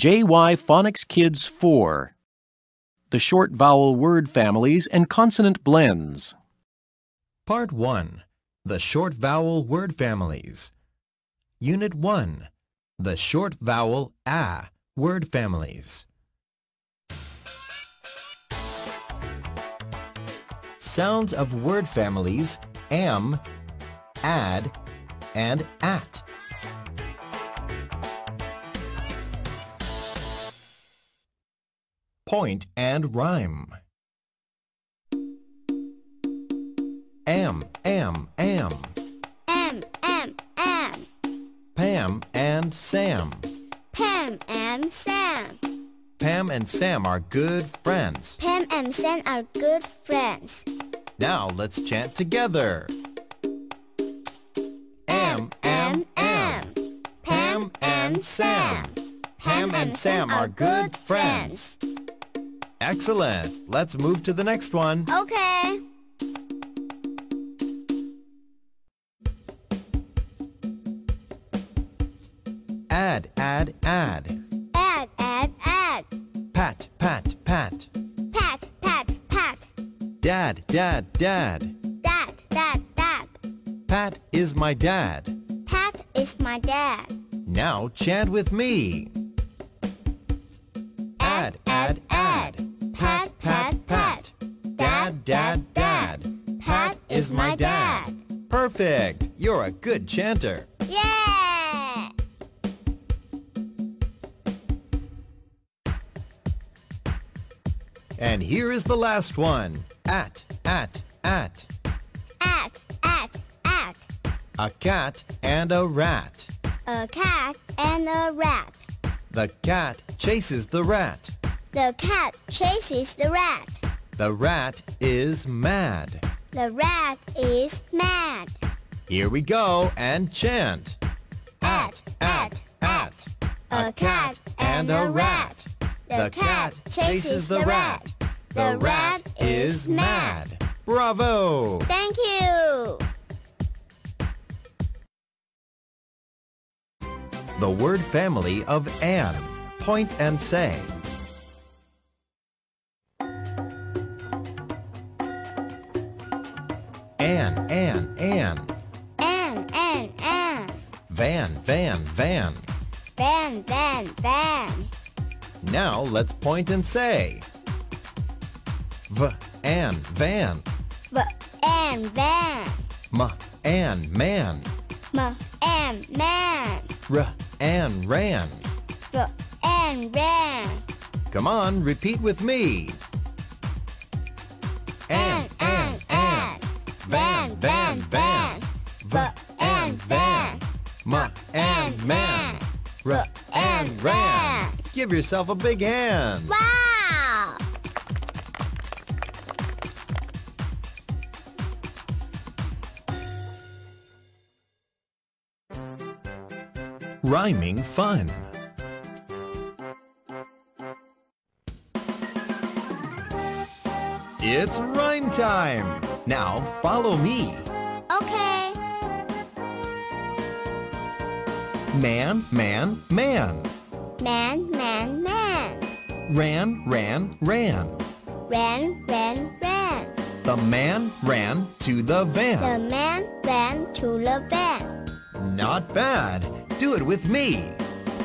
JY Phonics Kids 4 The Short Vowel Word Families and Consonant Blends. Part 1 The Short Vowel Word Families. Unit 1 The Short Vowel A Word Families. Sounds of word families am, add, and at. Point and rhyme. Am, am, am. M, M, M. Pam and Sam. Pam and Sam. Pam and Sam are good friends. Pam and Sam are good friends. Now let's chant together. Am, am, am. Pam and Sam. Pam and Sam are good friends. Excellent. Let's move to the next one. Okay. Add, add, add. Add, add, add. Pat, pat, pat. Pat, pat, pat. Dad, dad, dad. Dad, dad, dad. Pat is my dad. Pat is my dad. Now chant with me. Add, add, add. Pat, my dad. Perfect. You're a good chanter. Yeah! And here is the last one. At, at, at. At, at, at. A cat and a rat. A cat and a rat. The cat chases the rat. The cat chases the rat. The rat is mad. The rat is mad. Here we go and chant. At, at, at. A cat and a rat. The cat chases the rat. The rat is mad. Bravo! Thank you. The word family of an. Point and say. An, an, an. An, an, an. Van, van, van. Van, van, van. Now let's point and say. V, an, van. V, and van. M, an, man. M, and man. R, an, ran. V, and ran. Come on, repeat with me. An, an, an. Van, and man. R, and ran. Give yourself a big hand. Wow! Rhyming fun. It's rhyme time. Now follow me. Man, man, man. Man, man, man. Ran, ran, ran. Ran, ran, ran. The man ran to the van. The man ran to the van. Not bad. Do it with me.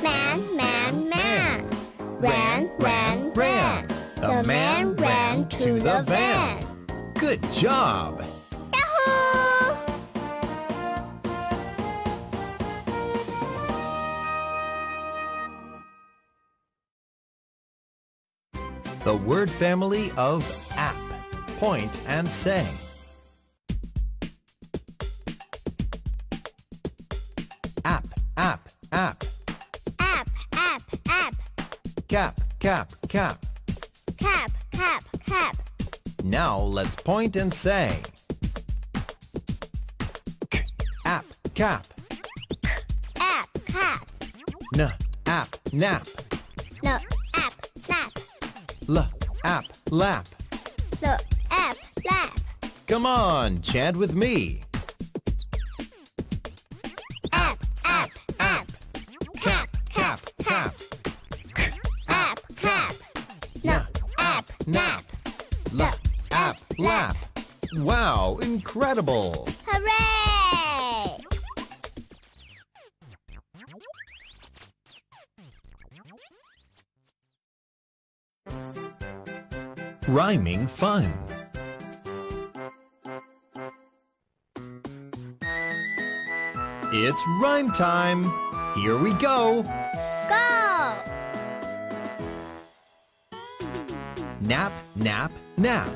Man, man, man. Ran, ran, ran. The man ran to the van. Good job. The word family of app. Point and say. App, app, app. App, app, app. Cap, cap, cap. Cap, cap, cap. Now let's point and say. K, app, cap. App, cap. N, app, nap. L app lap. L app lap. Come on, chant with me. App app app. Cap cap cap. App cap. N app nap. L app lap. Wow, incredible! Rhyming fun. It's rhyme time. Here we go. Go! Nap, nap, nap.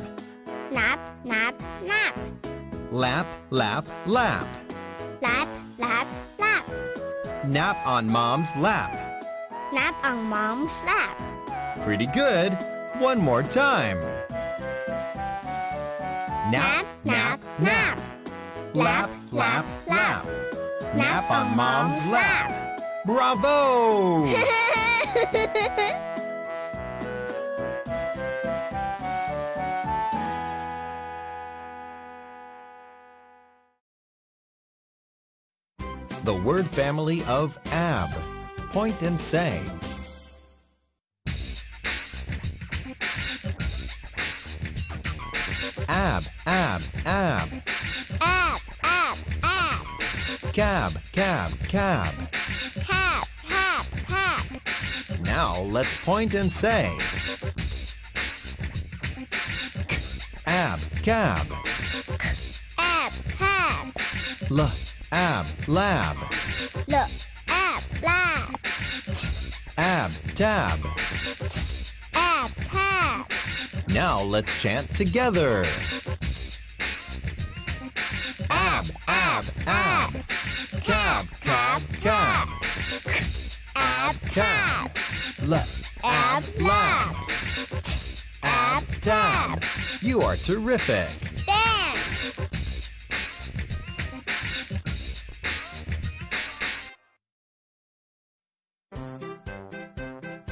Nap, nap, nap. Lap, lap, lap. Lap, lap, lap. Nap on mom's lap. Nap on mom's lap. Pretty good. One more time. Nap, nap, nap. Lap, lap, lap. Nap on mom's lap. Bravo! the word family of ab. Point and say. Ab, ab, ab. Ab, ab, ab. Cab, cab, cab. Cap, cap, cap. Now let's point and say. Ab, cab. Ab, cab. L, ab, lab. Look, ab, lab. Ab, tab. Now let's chant together. Ab, ab, ab. Cab, cab, cab. Ab, cab. L, Ab, lab. ab, tab. You are terrific. Dance.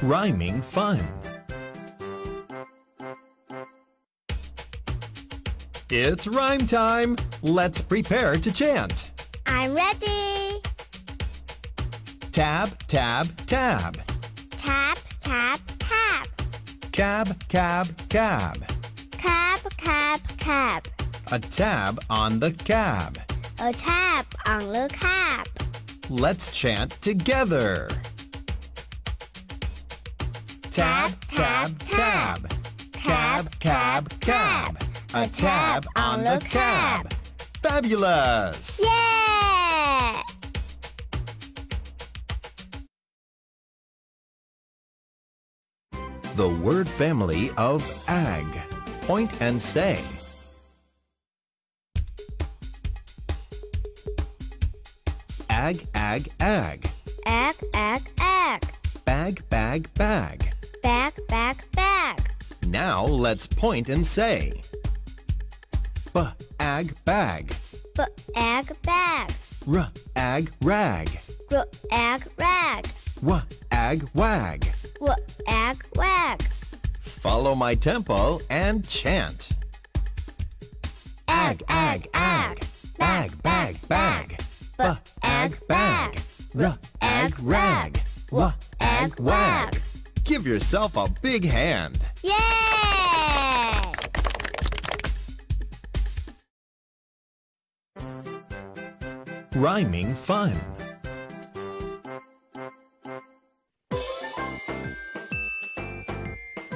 Rhyming fun. It's rhyme time. Let's prepare to chant. I'm ready. Tab, tab, tab. Tap, tap, tap. Cab, cab, cab. Cab, cab, cab. A tab on the cab. A tap on the cab. Let's chant together. Tab, tab, tab. Cab, cab, cab. A tab on the cab. Fabulous! Yeah! The word family of ag. Point and say. Ag, ag, ag. Egg, egg, egg. Bag, bag, bag. Bag, bag, bag. Now let's point and say. B, ag, bag. B, egg, bag. R, ag, rag. R, egg, rag. W, ag, wag. W, egg, wag. Follow my tempo and chant. Ag, ag, ag. Bag, bag, bag. B, ag, bag. R, ag, rag. W, ag, wag. Give yourself a big hand. Yeah! Rhyming fun.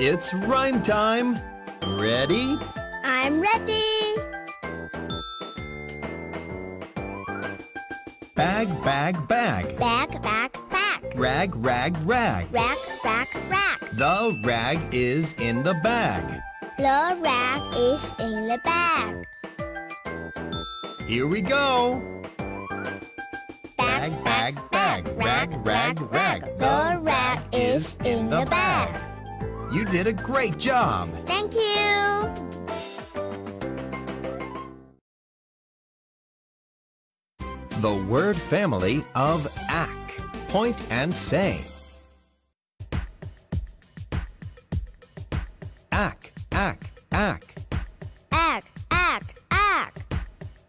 It's rhyme time. Ready? I'm ready. Bag, bag, bag. Bag, bag, bag. Rag, rag, rag. Rag, rag, rag. The rag is in the bag. The rag is in the bag. Here we go. Bag, bag, bag. Rag, rag, rag. The rag is in the bag. You did a great job. Thank you. The word family of ack. Point and say. Ack, ack, ack. Egg, egg, egg.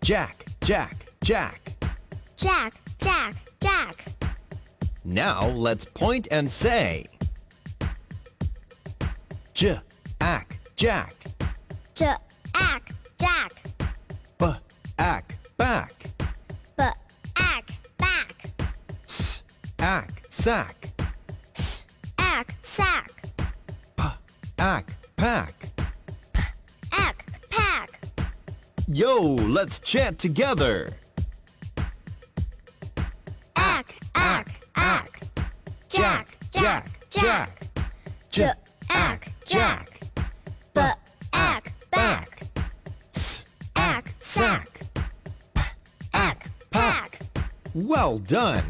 Jack, jack, jack. Jack, Jack, Jack. Now let's point and say. J, ack, Jack. J, ack, Jack. B, ack, back. B, ack, back. S, ack, sack. S, ack, sack. P, ack, pack. P, ack, pack. Yo, let's chant together. Jack, jack. J, ack, jack. B, ack, back. S, Ack, sack. Ack, pack. well done.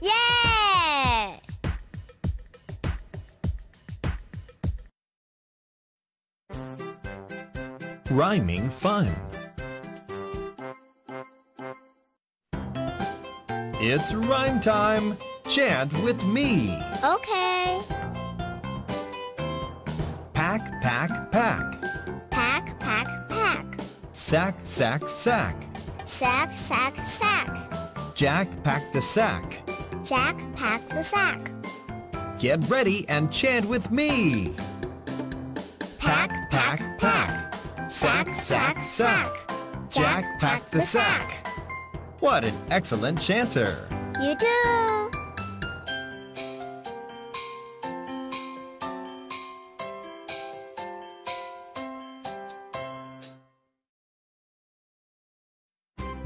Yay! Rhyming fun. It's rhyme time. Chant with me. Okay. Pack, pack, pack. Pack, pack, pack. Sack, sack, sack. Sack, sack, sack. Jack packed the sack. Jack packed the sack. Get ready and chant with me. Pack, pack, pack. Sack, sack, sack. Jack packed the sack. What an excellent chanter. You do.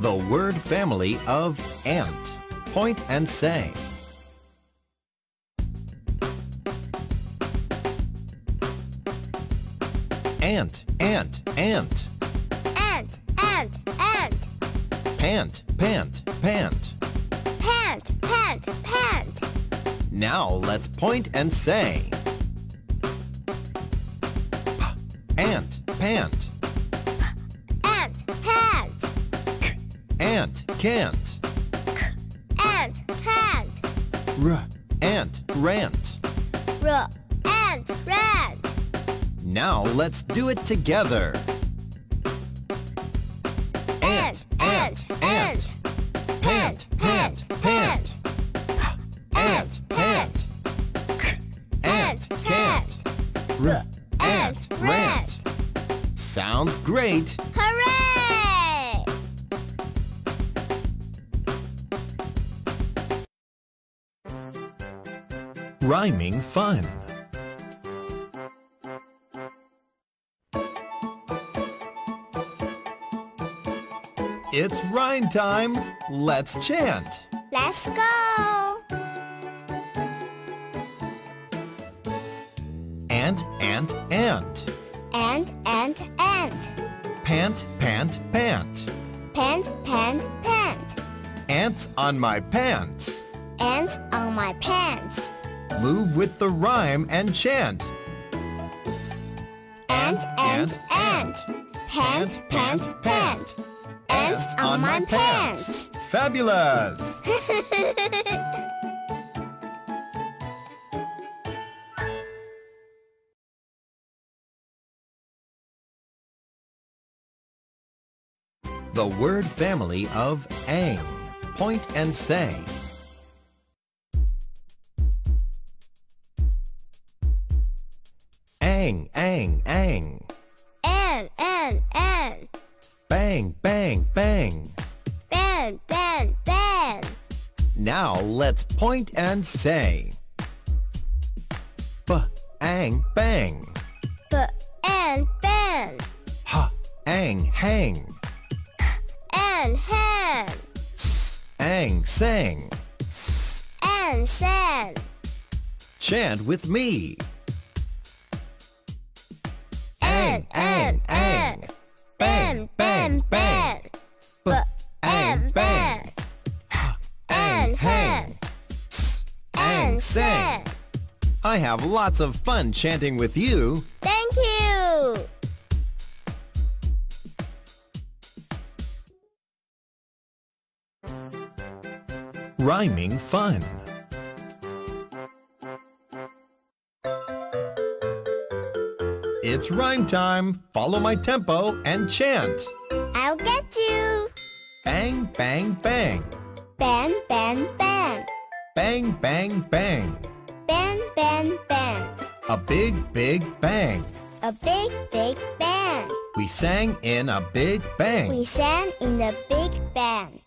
The word family of ant. Point and say. Ant, ant, ant. Ant, ant, ant. Pant, pant, pant. Pant, pant, pant. Now let's point and say. Ant, pant. Ant, pant. Ant, can't. Ant, can't. R, ant, rant. R, ant, rant. Now let's do it together. Ant, ant, ant. Pant, pant, pant. Ant, pant. K, Ant, can't. R, ant, rant. Sounds great. Hooray! Rhyming fun. It's rhyme time. Let's chant. Let's go. Ant, ant, ant. Ant, ant, ant. Pant, pant, pant. Pant, pant, pant. Ants on my pants. Ants on my pants. Move with the rhyme and chant. Ant, ant, ant. Pant, pant, pant. Ants on my pants. Fabulous! the word family of ang. Point and say. Ang, ang, ang. An, an, an. Bang, bang, bang. Ban, ban, ban. Now let's point and say. B, ang, bang. B, an, ban. H, ang, hang. An, han. S, ang, sang. An, san. Chant with me. An, an, an. Ban, ban. B, An, ban. An, han. S, An, ang, I have lots of fun chanting with you. Thank you. Rhyming fun. It's rhyme time. Follow my tempo and chant. Pikachu! Bang, bang, bang. Bang, bang, bang. Bang, bang, bang. Bang, bang, bang. A big, big bang. A big, big bang. We sang in a big bang. We sang in a big bang.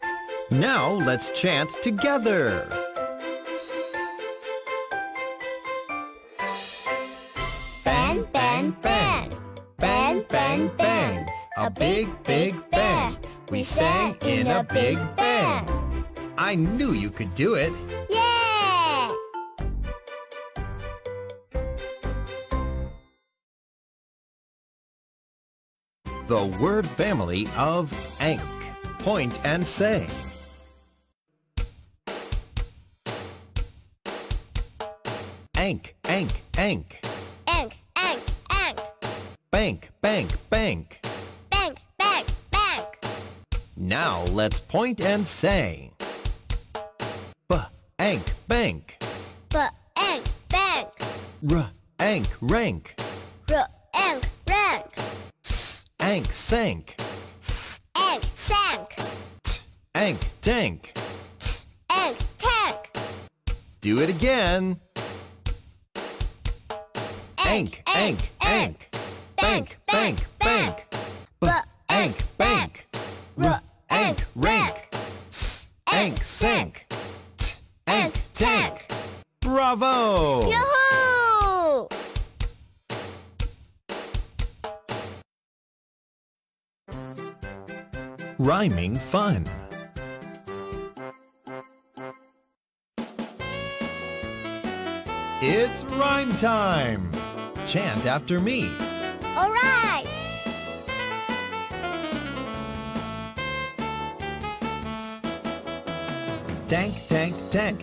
Now let's chant together. Bang, bang, bang. Bang, bang, bang. A big, big we sang in a big band. I knew you could do it. Yeah! The word family of ank. Point and say. Ank, ank, ank. Ank, ank, ank. Bank, bank, bank. Bank, bank, bank. Now let's point and say. B, ank, bank. B, ank, bank. R, ank, rank. Rank. S, ank, sank. Ank, sank. T, ank, tank. Ank, tank. Do it again. Ank, ank, ank. Bank, bank, bank. B, ank, bank. Rank. Ank, sank. Ank, tank. Bravo! Yoo-hoo! Rhyming fun. It's rhyme time. Chant after me. All right. Tank, tank, tank.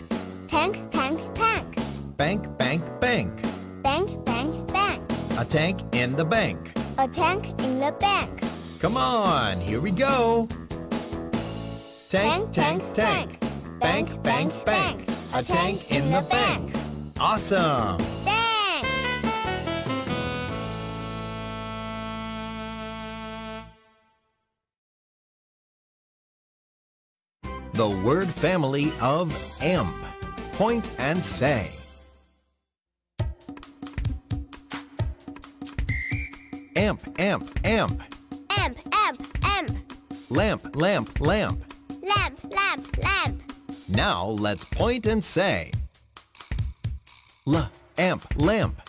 Tank, tank, tank. Bank, bank, bank. Bank, bank, bank. A tank in the bank. A tank in the bank. Come on, here we go. Tank, tank, tank. Bank, bank, bank. A tank in the bank. Awesome! The word family of amp. Point and say. Amp, amp, amp. Amp, amp, amp. Lamp, lamp, lamp. Lamp, lamp, lamp. Now let's point and say. L, amp, lamp.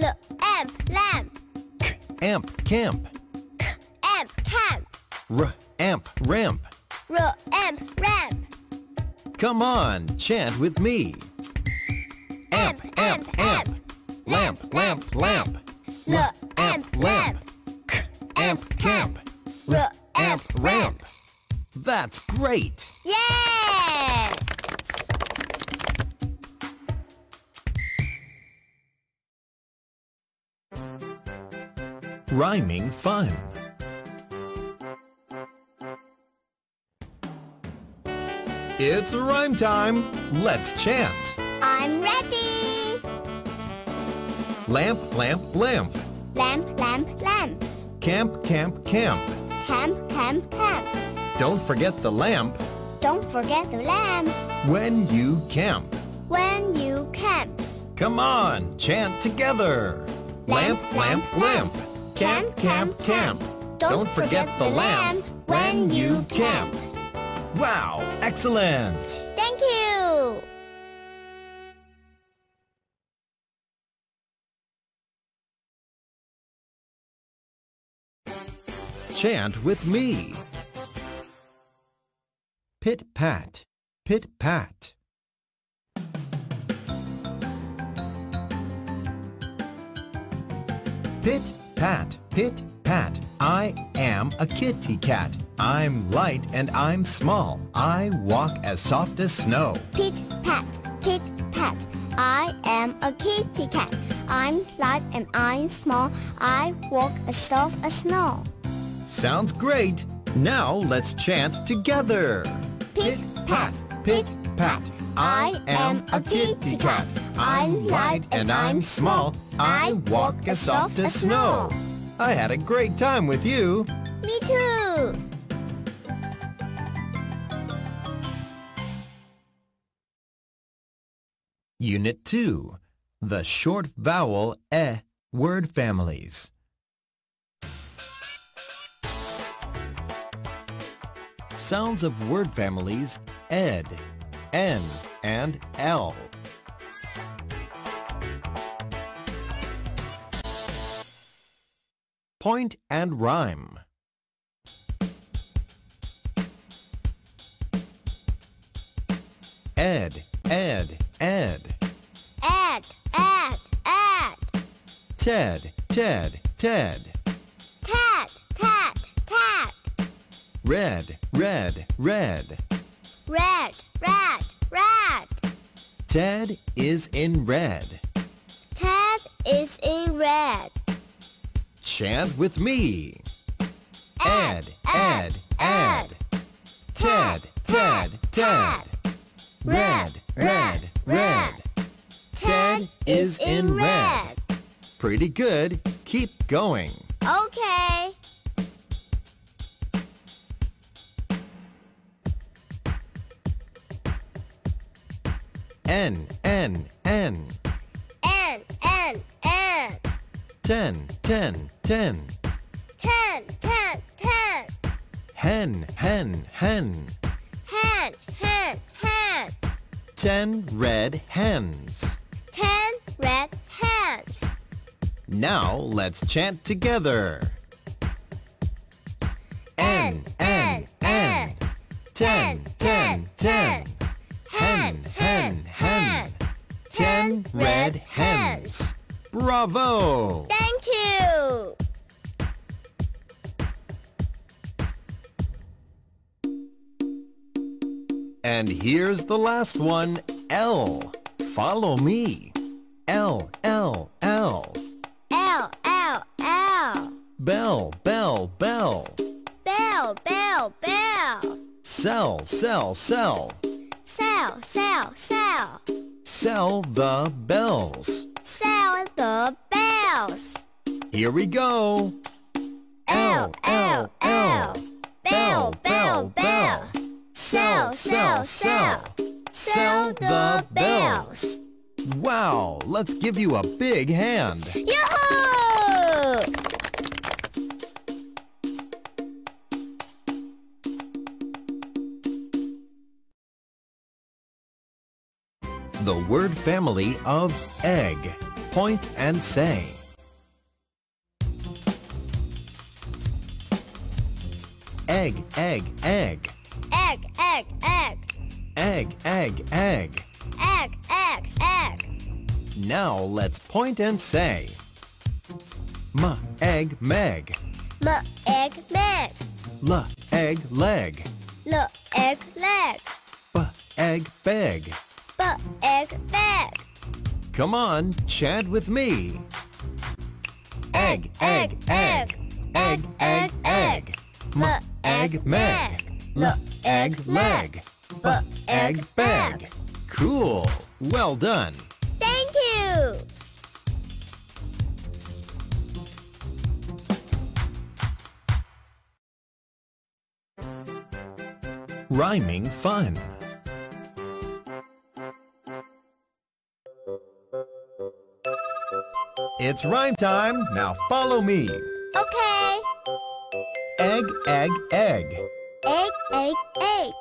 L, amp, lamp. K, amp, camp. K, Amp, camp. R, amp, ramp. R, amp. Come on, chant with me. Amp, amp, amp. Lamp, lamp, lamp. L, amp, lamp. K, amp, camp. R, Amp, ramp. That's great. Yeah! Rhyming fun. It's rhyme time. Let's chant. I'm ready. Lamp, lamp, lamp. Lamp, lamp, lamp. Camp, camp, camp. Camp, camp, camp. Don't forget the lamp Don't forget the lamp when you camp. when you camp. Come on, chant together. Lamp, lamp, lamp. Camp, camp, camp. Don't forget the lamp when you camp. Wow, excellent. Thank you. Chant with me. Pit pat, pit pat. Pit pat, pit pat. I am a kitty cat. I'm light and I'm small. I walk as soft as snow. Pit pat, pit pat. I am a kitty cat. I'm light and I'm small. I walk as soft as snow. Sounds great. Now let's chant together. Pit pat, pit pat. I am a kitty cat. I'm light and I'm small. I walk as soft as snow. I had a great time with you. Me too. Unit 2. The short vowel e word families. Sounds of word families ed, n, and l. point and rhyme. Ed, ed, ed. Ed, ed, ed. Ted, Ted, Ted. Ted, Ted, Ted. Red, red, red. Red, red, red. Ted is in red. Ted is in red. Chant with me. Ed, ed, ed. ed. Ted, Ted, Ted. Red, red, red. Ted is in red. Pretty good. Keep going. Okay. N, N. N, Ten, ten, ten. Ten, ten, ten. Hen, hen, hen. Hen, hen, hen. Ten red hens. Ten red hens. Now let's chant together. Bravo! Thank you. And here's the last one, L. Follow me. L, L, L. L, L, L. Bell, bell, bell. Bell, bell, bell. Sell, sell, sell. Sell, sell, sell. Sell the bells. The bells. Here we go. L, L, L. Bell, bell, bell. Sell, sell, sell. Sell the bells. Wow, let's give you a big hand. Yoo-hoo! The word family of egg. Point and say. Egg, egg, egg. Egg, egg, egg. Egg, egg, egg. Egg, egg, egg. Now let's point and say. M, egg, meg. M, egg, meg. L, egg, leg. L, egg, leg. B, egg, beg. B, egg, bag. Come on, chant with me. Egg, egg, egg. Egg, egg, egg. M, egg, meg. L, egg, leg. B, egg, bag. Cool. Well done. Thank you. Rhyming fun. It's rhyme time. Now follow me. Okay. Egg, egg, egg. Egg, egg, egg.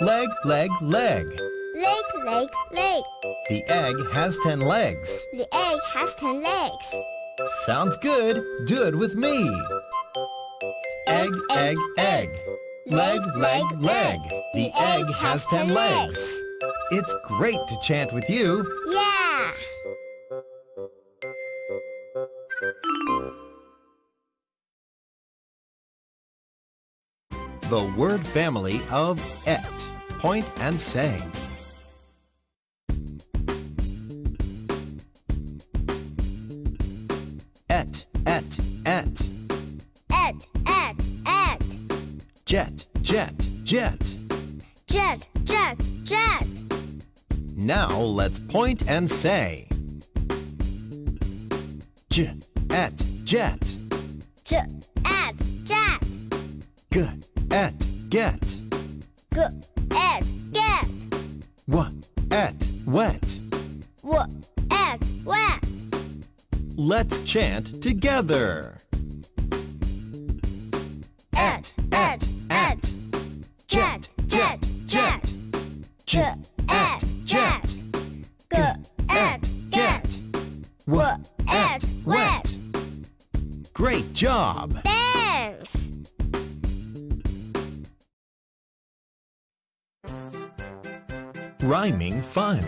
Leg, leg, leg. Leg, leg, leg. The egg has ten legs. The egg has ten legs. Sounds good. Do it with me. Egg, egg, egg. Leg, leg, leg. The egg has ten legs. It's great to chant with you. Yeah. The word family of et. Point and say. Et, et, et. Et, et, et. Jet, jet, jet. Jet, jet, jet. Now let's point and say. J, et, jet. J, et, jet. G, et, get. G, et, get. W, et, wet. W, et, wet. Let's chant together. Fun.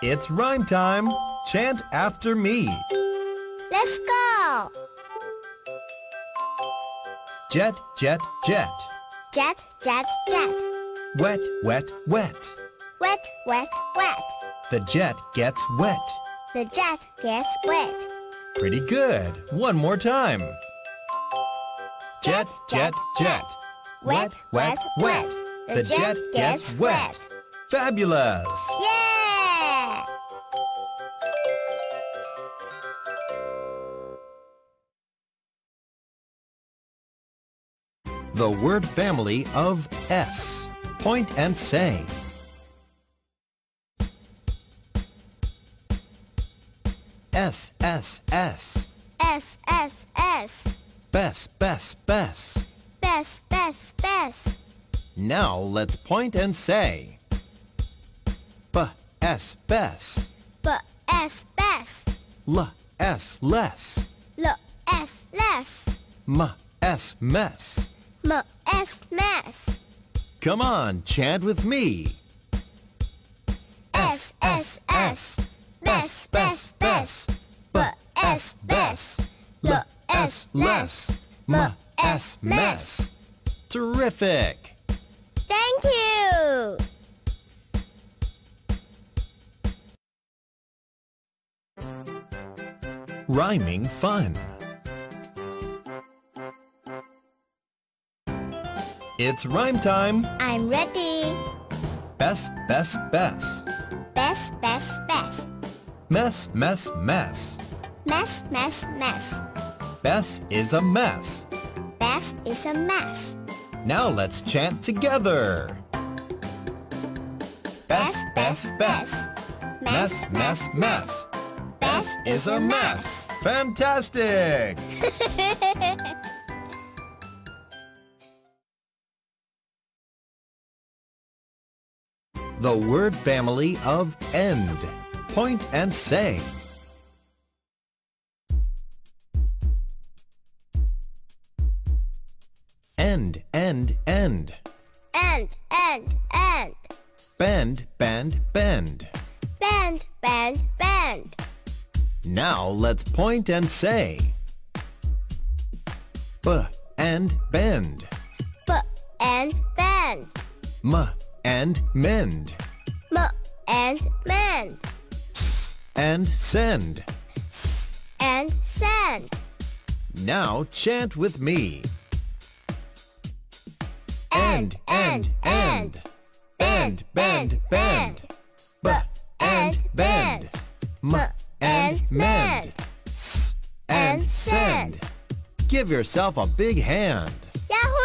It's rhyme time. Chant after me. Let's go. Jet, jet, jet. Jet, jet, jet. Wet, wet, wet. Wet, wet, wet. The jet gets wet. The jet gets wet. Pretty good. One more time. Jet, jet, jet. Wet, wet, wet. The jet gets wet. Fabulous! Yeah! The word family of S. Point and say. S, S, S. S, S, S. Bess, Bess, Bess. Best, best, best. Now let's point and say. B, S, Bess. B, S, best. L, S, less. L, S, less. M, S, mess. M, S, mess. Come on, chant with me. S, S, S. Best, best, best. B, S, Bess. L, S, less. M, S, mess. Terrific! Thank you. Rhyming fun. It's rhyme time. I'm ready. Bess, Bess, Bess. Best, best, best. Mess, mess, mess. Mess, mess, mess. Bess is a mess. Best is a mess. Now let's chant together. Bess, Bess, Bess. Mess, mess, mess. Bess is a mess. Fantastic! The word family of end. Point and say. End, end, end. And, and, and. Bend, bend, bend. Bend, bend, bend. Now let's point and say. B and bend. B, and bend. M and mend. M, and mend. S and send. S and send. Now chant with me. And, and, and. Bend, bend, bend. B and bend. M and mend. S and send. Give yourself a big hand. Yahoo!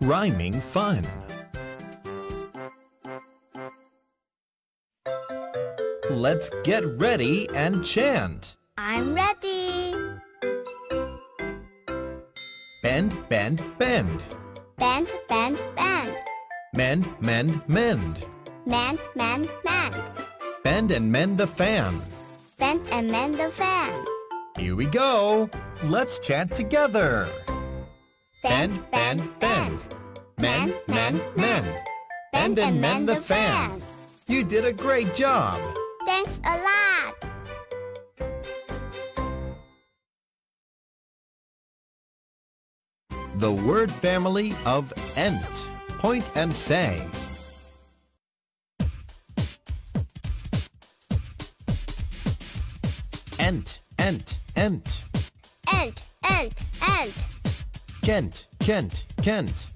Rhyming fun. Let's get ready and chant. I'm ready. Bend, bend, bend. Bend, bend, bend. Mend, mend, mend. Mend, mend, mend. Bend and mend the fan. Bend and mend the fan. Here we go. Let's chant together. Bend, bend, bend. Mend, mend, mend. Bend and mend the fan. You did a great job. Thanks a lot. The word family of ent. Point and say. Ent, ent, ent. Ent, ent, ent. Kent, Kent, Kent.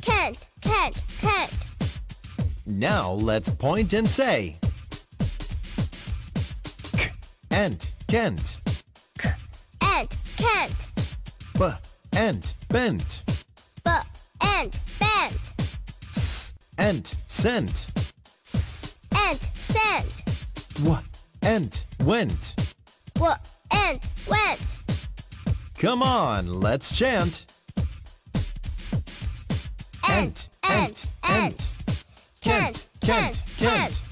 Kent, Kent, Kent. Now let's point and say. K, ent, Kent. Ent, Kent. B, ent, bent. B, ent, bent. S, ent, sent. Ent, sent. W, ent, went. W, ent, went. Come on, let's chant. Ant, ant, ant. Kent, kent, kent. Ant,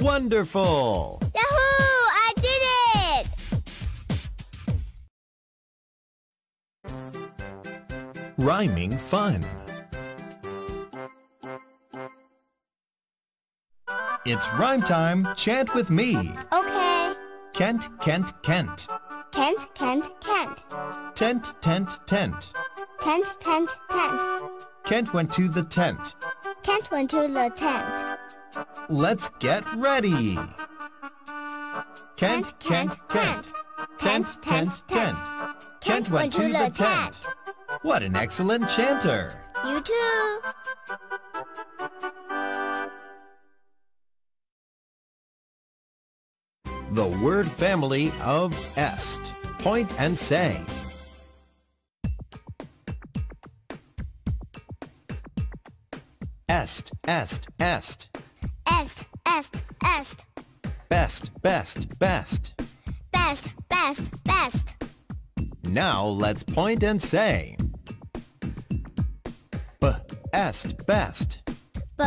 Wonderful! Yahoo! I did it! Rhyming fun. It's rhyme time. Chant with me. Okay. Kent, Kent, Kent. Kent, Kent, Kent. Tent, tent, tent. Tent, tent, tent. Kent went to the tent. Kent went to the tent. Let's get ready. Kent, Kent, Kent. Tent, tent, tent. Kent went to the tent. What an excellent chanter. You too. The word family of est. Point and say. Est, est, est. Est, est, est. Best, best, best. Best, best, best. Now let's point and say. B, est, best. B,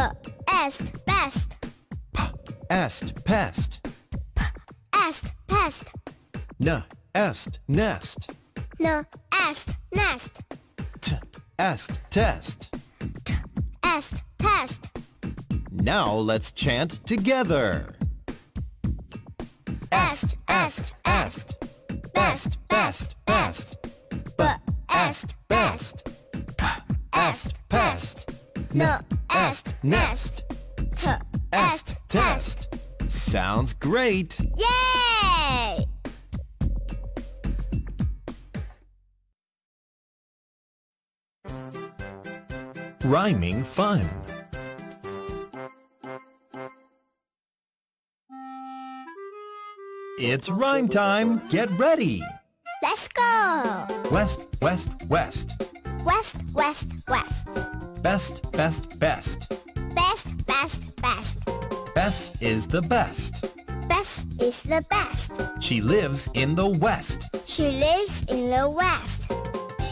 est, best. P, est, pest. P est, pest. N, est, nest. N, est, nest. T, est, test. T Est, test. Now let's chant together. Est, est, est. Best, best, best. B, est, best. P, est, pest. N, est, nest. T, est, test. Sounds great. Yay! Rhyming fun. It's rhyme time. Get ready. Let's go! West, west, west. West, west, west. Best, best, best. Best, best, best. Best is the best. Best is the best. She lives in the west. She lives in the west.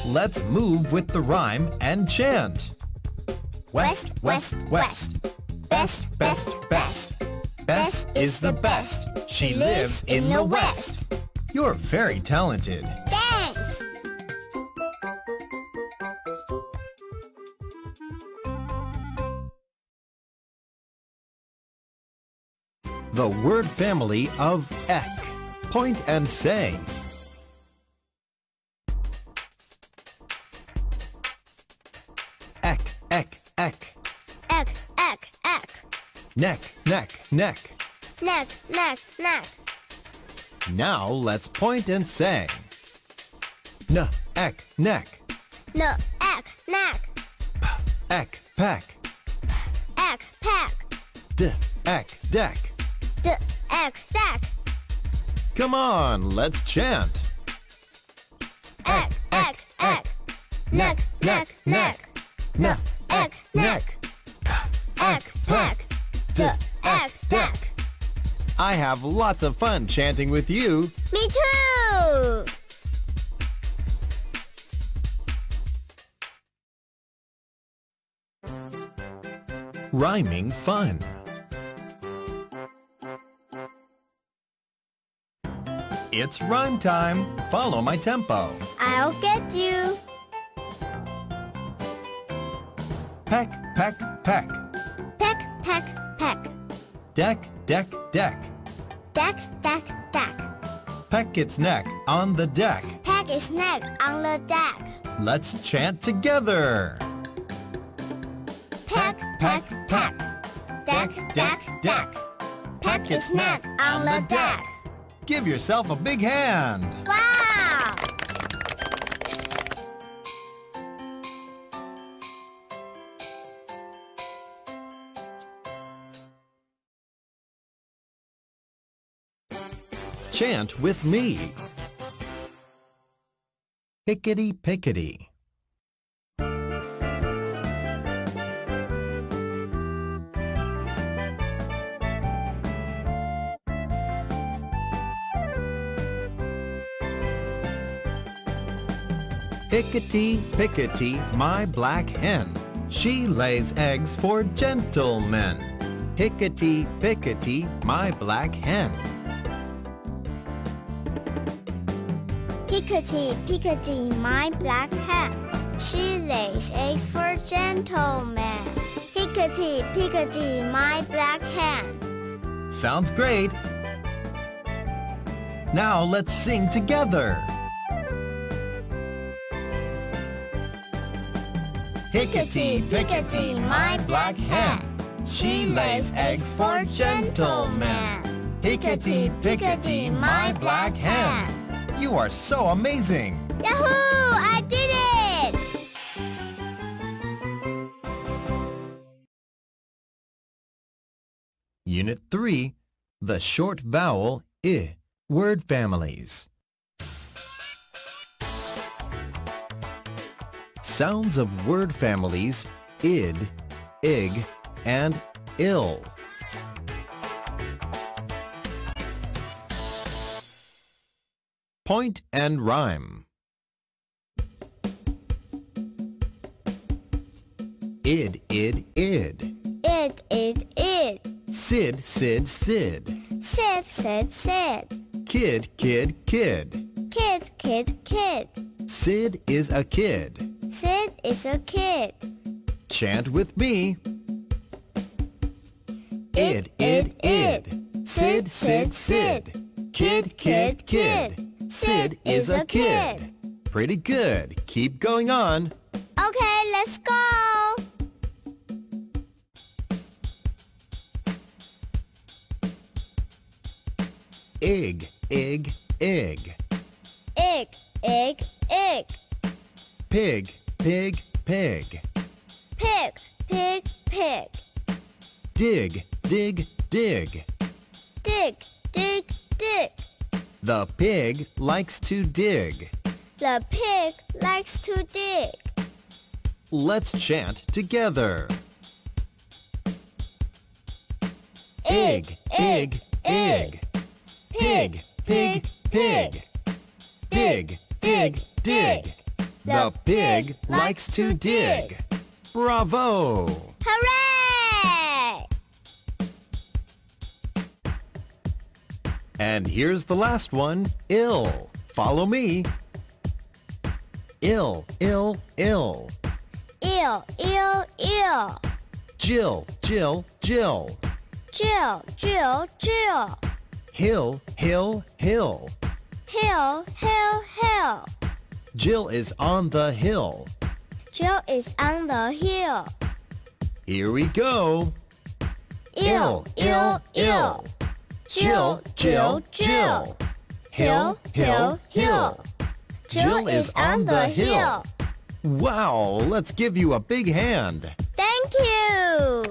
Let's move with the rhyme and chant. West, west, west. Best, best, best. Best is the best. She lives in the west. You're very talented. Thanks! The word family of ek. Point and say. Ek, ek, ek. Neck, neck, neck. Neck, neck, neck. Now let's point and say. N, ek, neck. No, egg, neck. Ek, pack. Egg, pack. D, ek, deck. D, deck. Come on, let's chant. Egg, egg, egg. Neck, neck, neck. N, Egg, neck. I have lots of fun chanting with you. Me too! Rhyming fun. It's rhyme time. Follow my tempo. I'll get you. Peck, peck, peck. Peck, peck, peck. Deck, deck, deck. Deck, deck, deck. Peck its neck on the deck. Peck his neck on the deck. Let's chant together. Peck, peck, peck. Deck, deck, deck. Peck his neck on the deck. Give yourself a big hand. plant with me. Hickety pickety. Hickety pickety, my black hen. She lays eggs for gentlemen. Hickety pickety, my black hen. Pickety, pickety, my black hen. She lays eggs for gentlemen. Pickety, pickety, my black hen. Sounds great. Now let's sing together. Pickety, pickety, my black hen. She lays eggs for gentlemen. Pickety, pickety, my black hen. You are so amazing. Yahoo! I did it! Unit 3, the short vowel I, word families. Sounds of word families id, ig, and ill. Point and rhyme. Id, id, id. It, it, it. Sid, sid, sid. Sit, sit, sit. Kid, kid, kid. Kid, kid, kid. Sid is a kid. Sid is a kid. Chant with me. Id, id, id. Sid, sid, sid. Kid, kid, kid. Sid is a kid. Pretty good. Keep going on. Okay, let's go. Ig, ig, ig. Egg, egg, egg. Pig, pig, pig. Pig, pig, pig. Dig, dig. Dig, dig, dig. The pig likes to dig. The pig likes to dig. Let's chant together. Egg, egg, egg. Pig, pig, pig. Dig, dig, dig. The pig likes to dig. Bravo! Hooray! And here's the last one, ill. Follow me. Ill, ill, ill. Ill, ill, ill. Jill, Jill, Jill. Jill, Jill, Jill. Hill, hill, hill. Hill, hill, hill. Jill is on the hill. Jill is on the hill. Here we go. Ill, ill, ill. Jill, Jill, Jill. Hill, hill, hill. Jill is on the hill. Wow, let's give you a big hand. Thank you.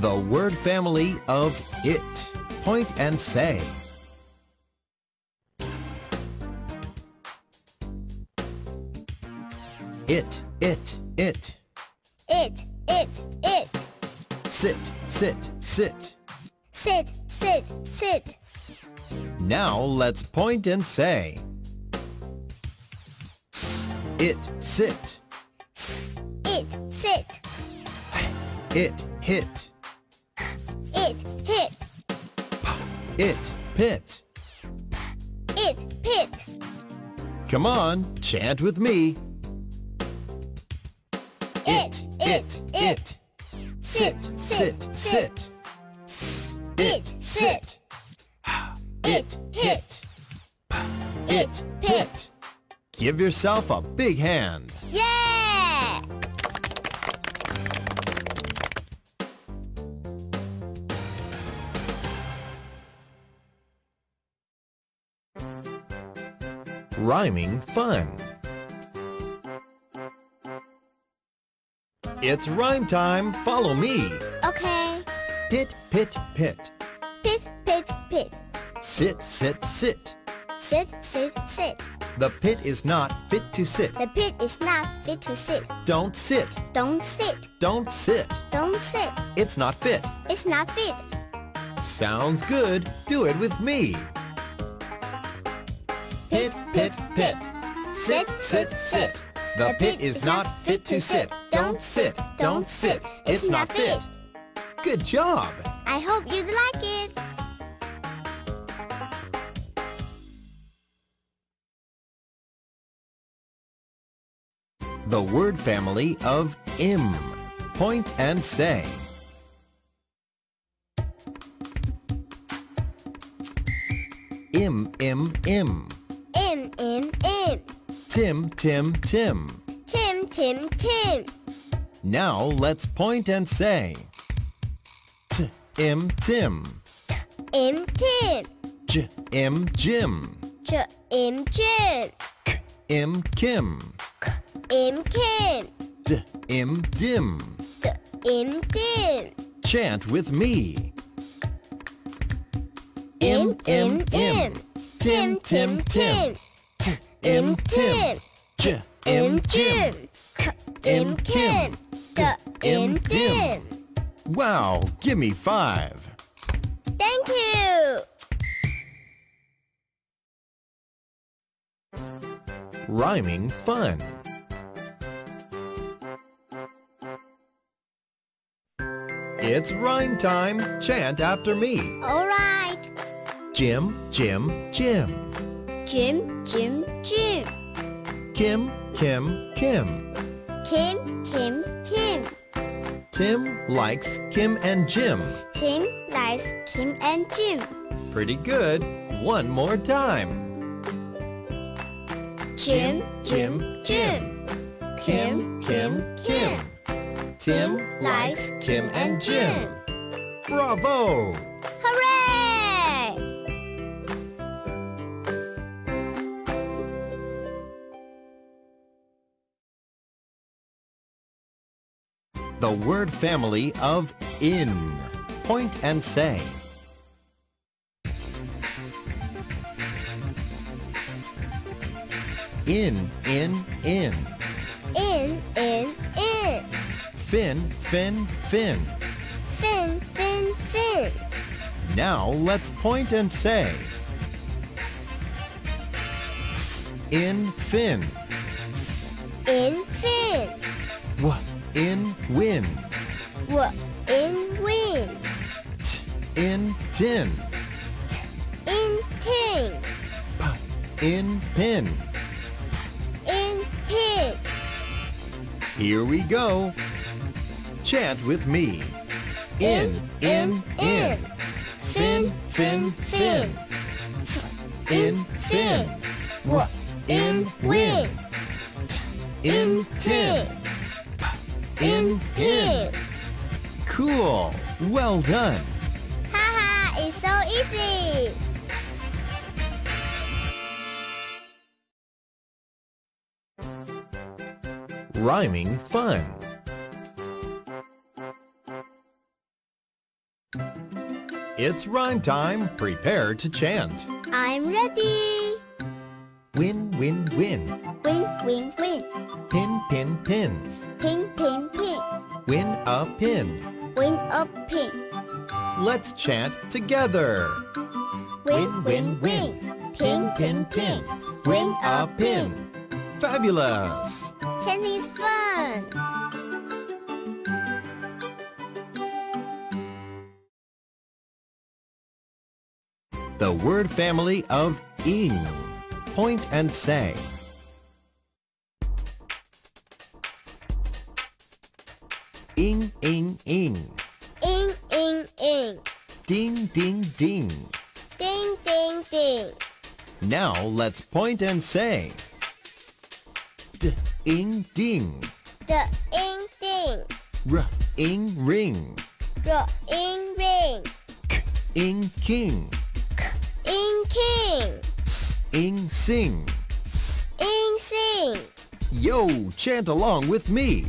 The word family of it. Point and say. It, it, it. It, it, it. Sit, sit, sit. Sit, sit, sit. Now let's point and say. S, it, sit. It, sit. It, hit. It, hit. It, pit. It, pit. Come on, chant with me. It, it, it. Sit, sit, sit. It, sit. It, hit. It, pit. Give yourself a big hand. Yeah! Rhyming fun. It's rhyme time. Follow me. Okay. Pit, pit, pit. Pit, pit, pit. Sit, sit, sit. Sit, sit, sit. The pit is not fit to sit. The pit is not fit to sit. Don't sit. Don't sit. Don't sit. Don't sit. It's not fit. It's not fit. Sounds good. Do it with me. Pit, pit, pit. Sit, sit, sit. The pit is not fit to sit. Don't sit, don't sit. It's not fit. Good job. I hope you like it. The word family of im. Point and say. Im, im, im. M, M, M. Tim, tim, tim. Tim, Tim, Tim. Now let's point and say. T, im, tim. M, Tim. J, im, jim. J, M, Jim. K, im, kim. M, Kim. D, im, dim. D, M, Dim. Chant with me. M, M, M. Tim, tim, tim. Im, tim. J, im, jim. K, M, Kim. D, M, M. Dim. Wow, give me five. Thank you. Rhyming fun. It's rhyme time. Chant after me. All right. Jim, Jim, Jim. Jim, Jim, Jim. Kim, Kim, Kim. Kim, Kim, Kim. Tim likes Kim and Jim. Tim likes Kim and Jim. Pretty good. One more time. Jim, Jim, Jim. Kim, Kim, Kim. Tim likes Kim and Jim. Bravo! The word family of in. Point and say. In, in, in. In, in, in. Fin, fin, fin. Fin, fin, fin. Now let's point and say. In, fin. In, in, win. W, in, win. T, in, tin. In, tin. P, in, pin. In, pin. Here we go. Chant with me. In, in, in. Fin, fin, fin. In, fin. W, In, win. In, tin. Cool. Well done. Haha, it's so easy. Rhyming fun. It's rhyme time. Prepare to chant. I'm ready. Win, win, win. Win, win, win. Pin, pin, pin. Pin, pin, pin. Win a pin. Win a pin. Let's chant together. Win, win, win. Pin, pin, pin. Win a pin. Fabulous. Chanting is fun. The word family of ing. Point and say. Ing, ing, ing. Ing, ing, ing. Ding, ding, ding. Ding, ding, ding. Now let's point and say. D, ing, ding. The ing, ding. R, ing, ring. The ing, ring. K, ing, king. K, ing, king. S, ing, sing. Ing, sing. Yo, chant along with me.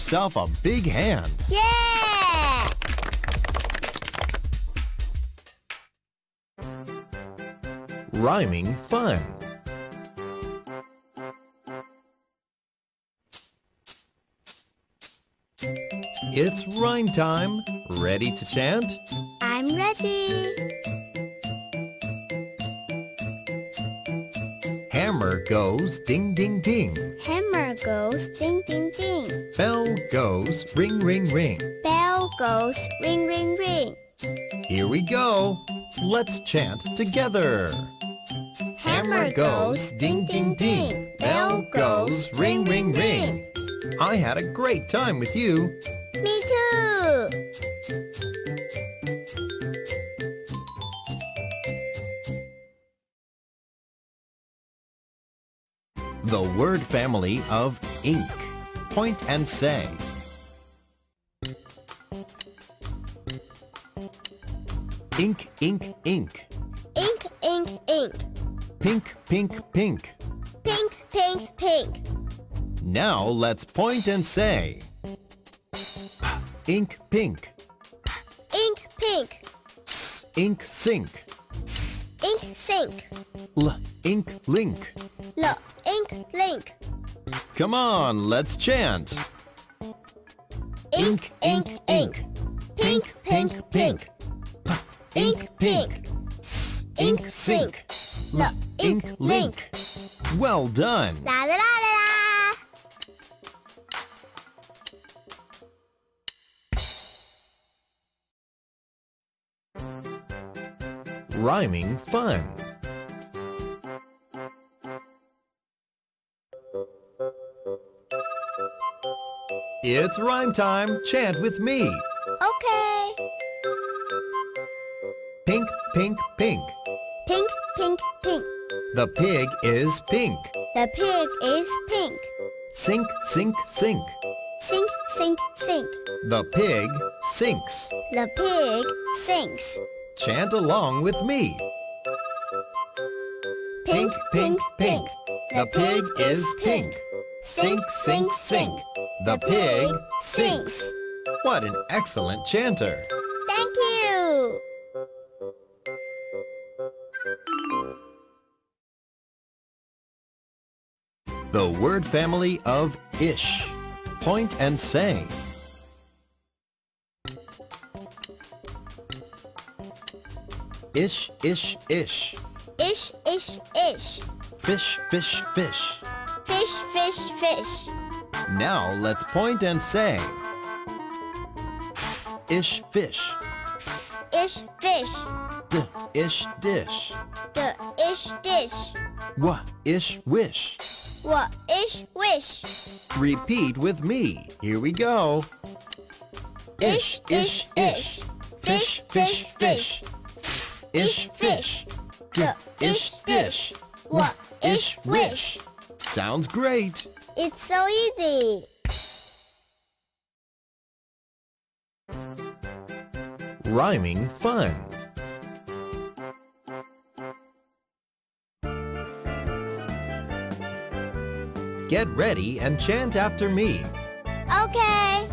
Yourself a big hand. Yeah! Rhyming fun. It's rhyme time. Ready to chant? I'm ready. Hammer goes ding ding ding. Hammer goes ding ding ding. Bell goes ring ring ring. Bell goes ring ring ring. Here we go. Let's chant together. Hammer goes ding ding ding. Bell goes ring ring ring. I had a great time with you. Word family of ink. Point and say. Ink, ink, ink. Ink, ink, ink. Pink, pink, pink. Pink, pink, pink. Now let's point and say. Ink, pink. Ink, pink. S, ink, sink. Ink, sink. L, ink, link. L, ink, link. Come on, let's chant. Ink, ink, ink. Pink, pink, pink. Ink, pink. S, ink, sink. L, ink, link. Well done. La la la la la. Rhyming fun. It's rhyme time. Chant with me. Okay. Pink, pink, pink. Pink, pink, pink. The pig is pink. The pig is pink. Sink, sink, sink. Sink, sink, sink. The pig sinks. The pig sinks. Chant along with me. Pink, pink, pink. The pig is pink. Sink, sink, sink. The pig sinks. What an excellent chanter. Thank you. The word family of ish. Point and say. Ish, ish, ish. Ish, ish, ish. Fish, fish, fish. Fish, fish, fish. Now let's point and say. Ish, fish. Ish, fish. D, ish, dish. D, ish, dish. Wa, ish, wish. Wa, ish, wish. Repeat with me. Here we go. Ish, ish, ish. Fish, fish, fish. Ish, fish. D, ish, dish. Wa, ish, wish. Sounds great. It's so easy. Rhyming fun. Get ready and chant after me. Okay.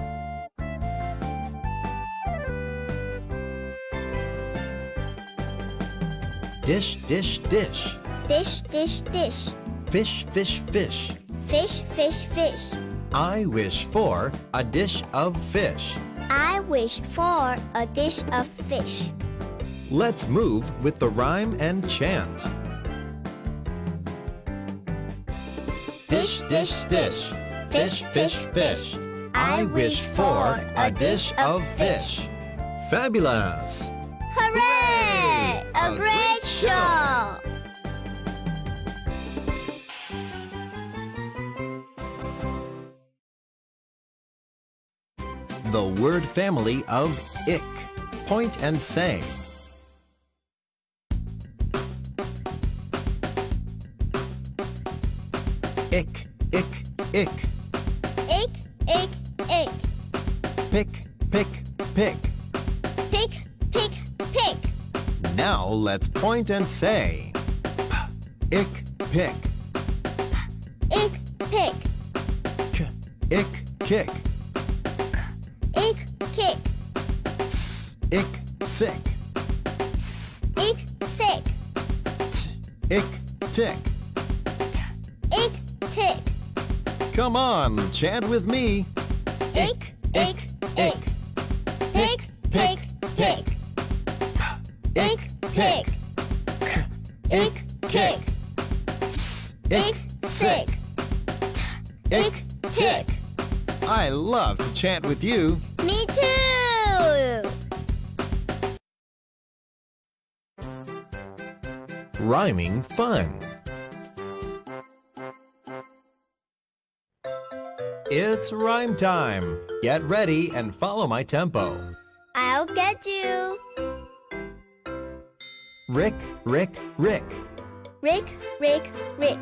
Dish, dish, dish. Dish, dish, dish. Fish, fish, fish. Fish, fish, fish. I wish for a dish of fish. I wish for a dish of fish. Let's move with the rhyme and chant. Dish, dish, dish. Fish, fish, fish. I wish for a dish of fish. Fabulous! Hooray! A great show! Word family of ick. Point and say. Ick, ick, ick. Ick, ick, ick. Pick, pick, pick. Pick, pick, pick. Now let's point and say. Ick, pick. Ick, pick. K, ick, kick. Ick, kick. S, ick, sick. Ick, sick. T, ick, tick. Ick, tick. Come on, chant with me. Ick, ick, ick. Pick, pick, pick. Ick, pick. Ick, kick. Ick, sick. Ick, tick. I love to chant with you. Rhyming fun. It's rhyme time. Get ready and follow my tempo. I'll get you. Rick, Rick, Rick. Rick, Rick, Rick.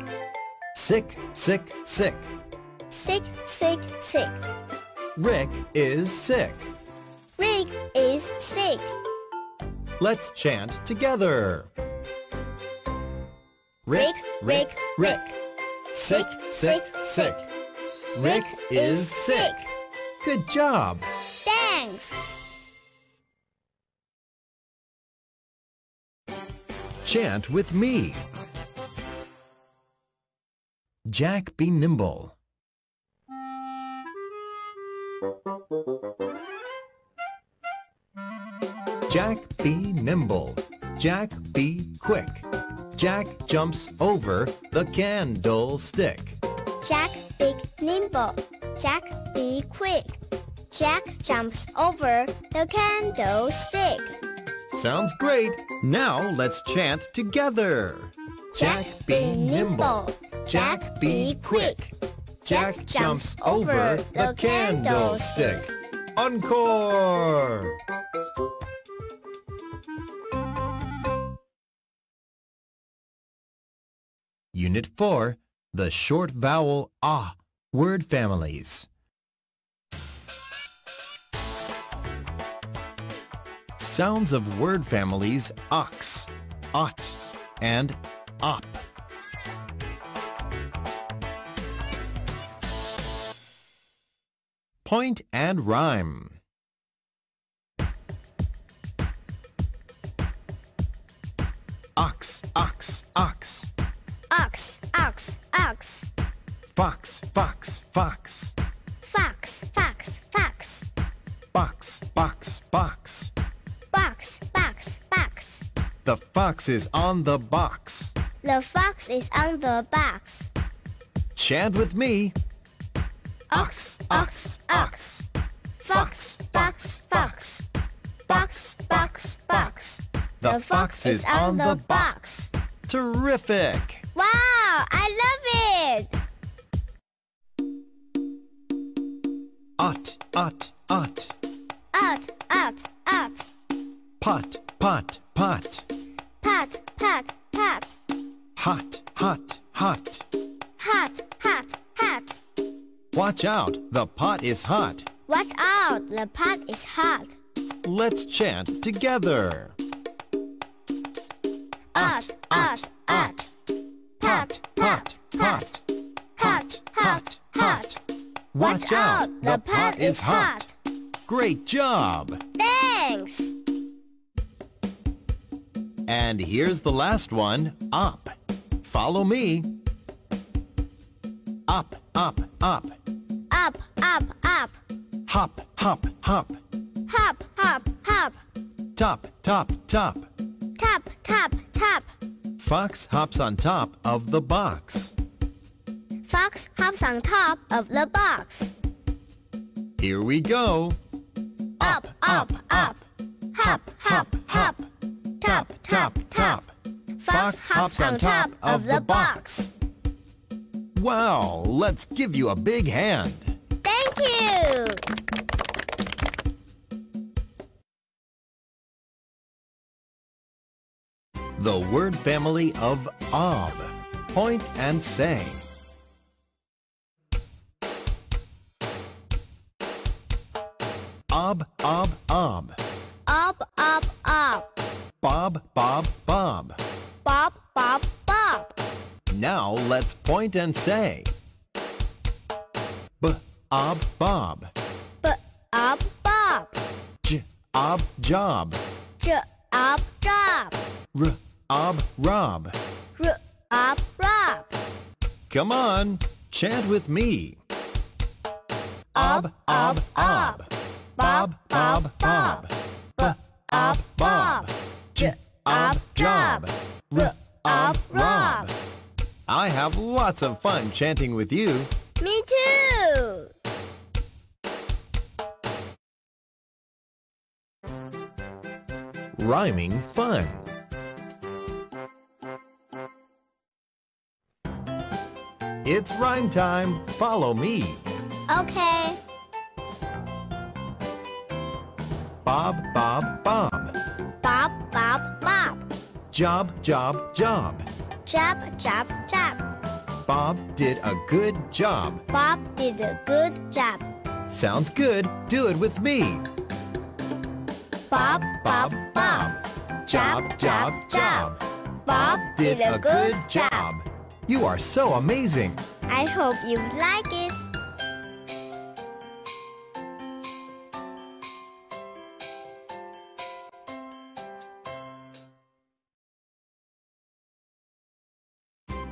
Sick, sick, sick. Sick, sick, sick. Rick is sick. Rick is sick. Let's chant together. Rick, Rick, Rick. Sick, sick, sick. Rick is sick. Good job. Thanks. Chant with me. Jack be nimble. Jack be nimble. Jack be quick. Jack jumps over the candlestick. Jack big nimble. Jack be quick. Jack jumps over the candlestick. Sounds great. Now let's chant together. Jack be nimble. Jack be quick. Jack jumps over the candlestick. Encore! Unit 4, the short vowel ah word families. Sounds of word families ox, ot, and op. Point and rhyme. Ox, ox, ox. Fox, fox, fox. Fox, fox, fox. Box, box, box. Box, box, box. The fox is on the box. The fox is on the box. Chant with me. Ox, ox, ox. Fox, fox, fox. Box, box, box. The fox is on the box. Terrific! Out, the pot is hot. Watch out, the pot is hot. Let's chant together. Out, out, out. Pat, pat, pat. Hot, hot, hot. Watch out, the pot is hot. Great job! Thanks. And here's the last one, up. Follow me. Up, up, up. Hop, hop, hop. Hop, hop, hop. Top, top, top. Tap, tap, tap. Fox hops on top of the box. Fox hops on top of the box. Here we go. Up, up, up. Hop, hop, hop. Top, top, top. Fox hops on top of the box. Wow, let's give you a big hand. Thank you. The word family of ob. Point and say. Ob, ob, ob. Up, up, up. Bob, bob, bob. Bob, bob, bob. Now let's point and say. B, ob, bob. B, up, bob. J, ob, job. J, up, job. R, ob, rob. R, up, rock. Come on, chant with me. Ob, ob, ob. Bob, bob, bob. B, ob, bob. J, ob, job. R, ob, rob. I have lots of fun chanting with you. Me too. Rhyming fun. It's rhyme time. Follow me. Okay. Bob, bob, bob. Bob, bob, bob. Job, job, job. Job, job, job. Bob did a good job. Bob did a good job. Sounds good. Do it with me. Bob, bob, bob. Job, job, job. Bob Did a good job. You are so amazing. I hope you like it.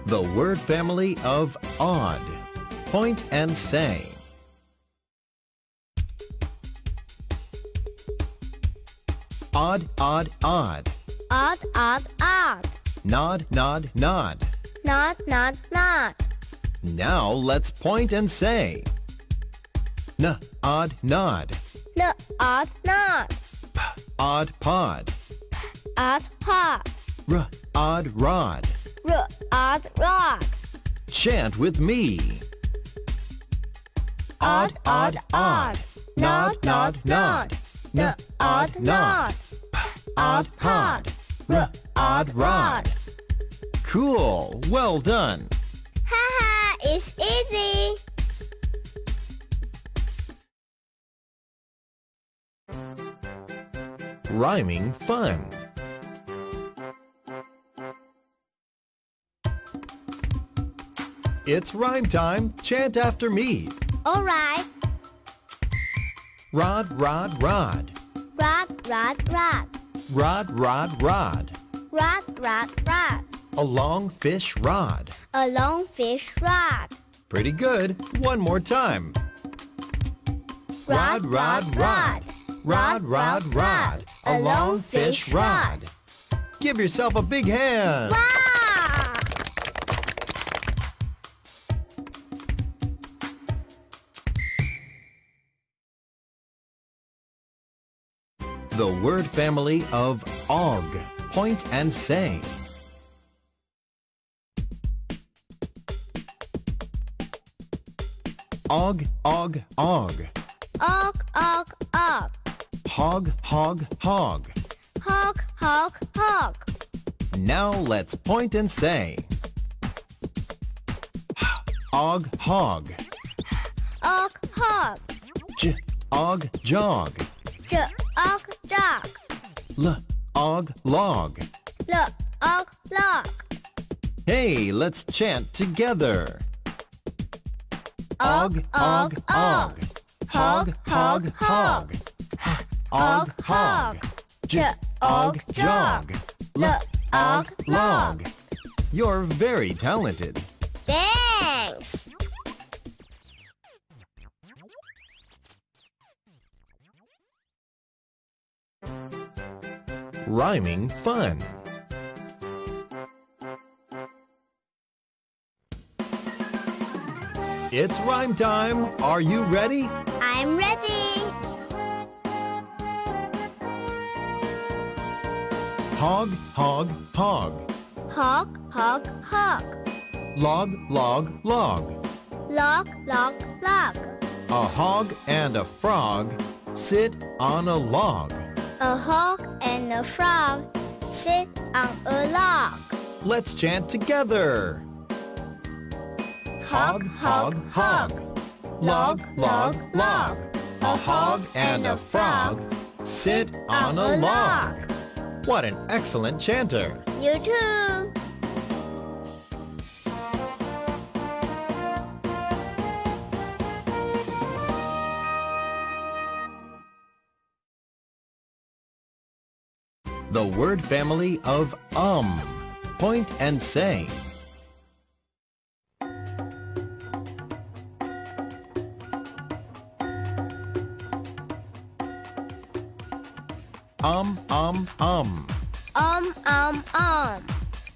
The word family of odd. Point and say. Odd, odd, odd. Odd, odd, odd. Nod, nod, nod. Nod, nod, nod. Now let's point and say. N, odd, nod. The odd nod. P Odd pod. P Odd pot. R, odd rod. R, odd rock. Chant with me. Odd, odd, odd. Nod, nod, nod. The odd nod. P Odd pod. R, odd rod. Cool. Well done. Haha, it's easy. Rhyming fun. It's rhyme time. Chant after me. Alright. Rod, rod, rod. Rod, rod, rod. Rod, rod, rod. Rod, rod, rod. A long fish rod. A long fish rod. Pretty good. One more time. Rod, rod, rod. Rod, rod, rod. A long fish rod. Give yourself a big hand. Wow! The word family of og. Point and say. Og, og, og. Og, og, og. Hog, hog, hog. Hog, hog, hog. Now let's point and say. Og, hog. Og, hog. J, og, jog. J, og, dog. L, og, log. L, og, log. Hey, let's chant together. Og, og, og. Hog, hog, hog. Og, hog. J, og, jog. L, og, log. You're very talented. Thanks. Rhyming fun. It's rhyme time. Are you ready? I'm ready. Hog, hog, hog. Hog, hog, hog. Log, log, log. Log, log, log. A hog and a frog sit on a log. A hog and a frog sit on a log. Let's chant together. Hog, hog, hog. Log, log, log. A hog and a frog sit on a log. What an excellent chanter. You too. The word family of um. Point and say. Um, um, um. Um, um, um.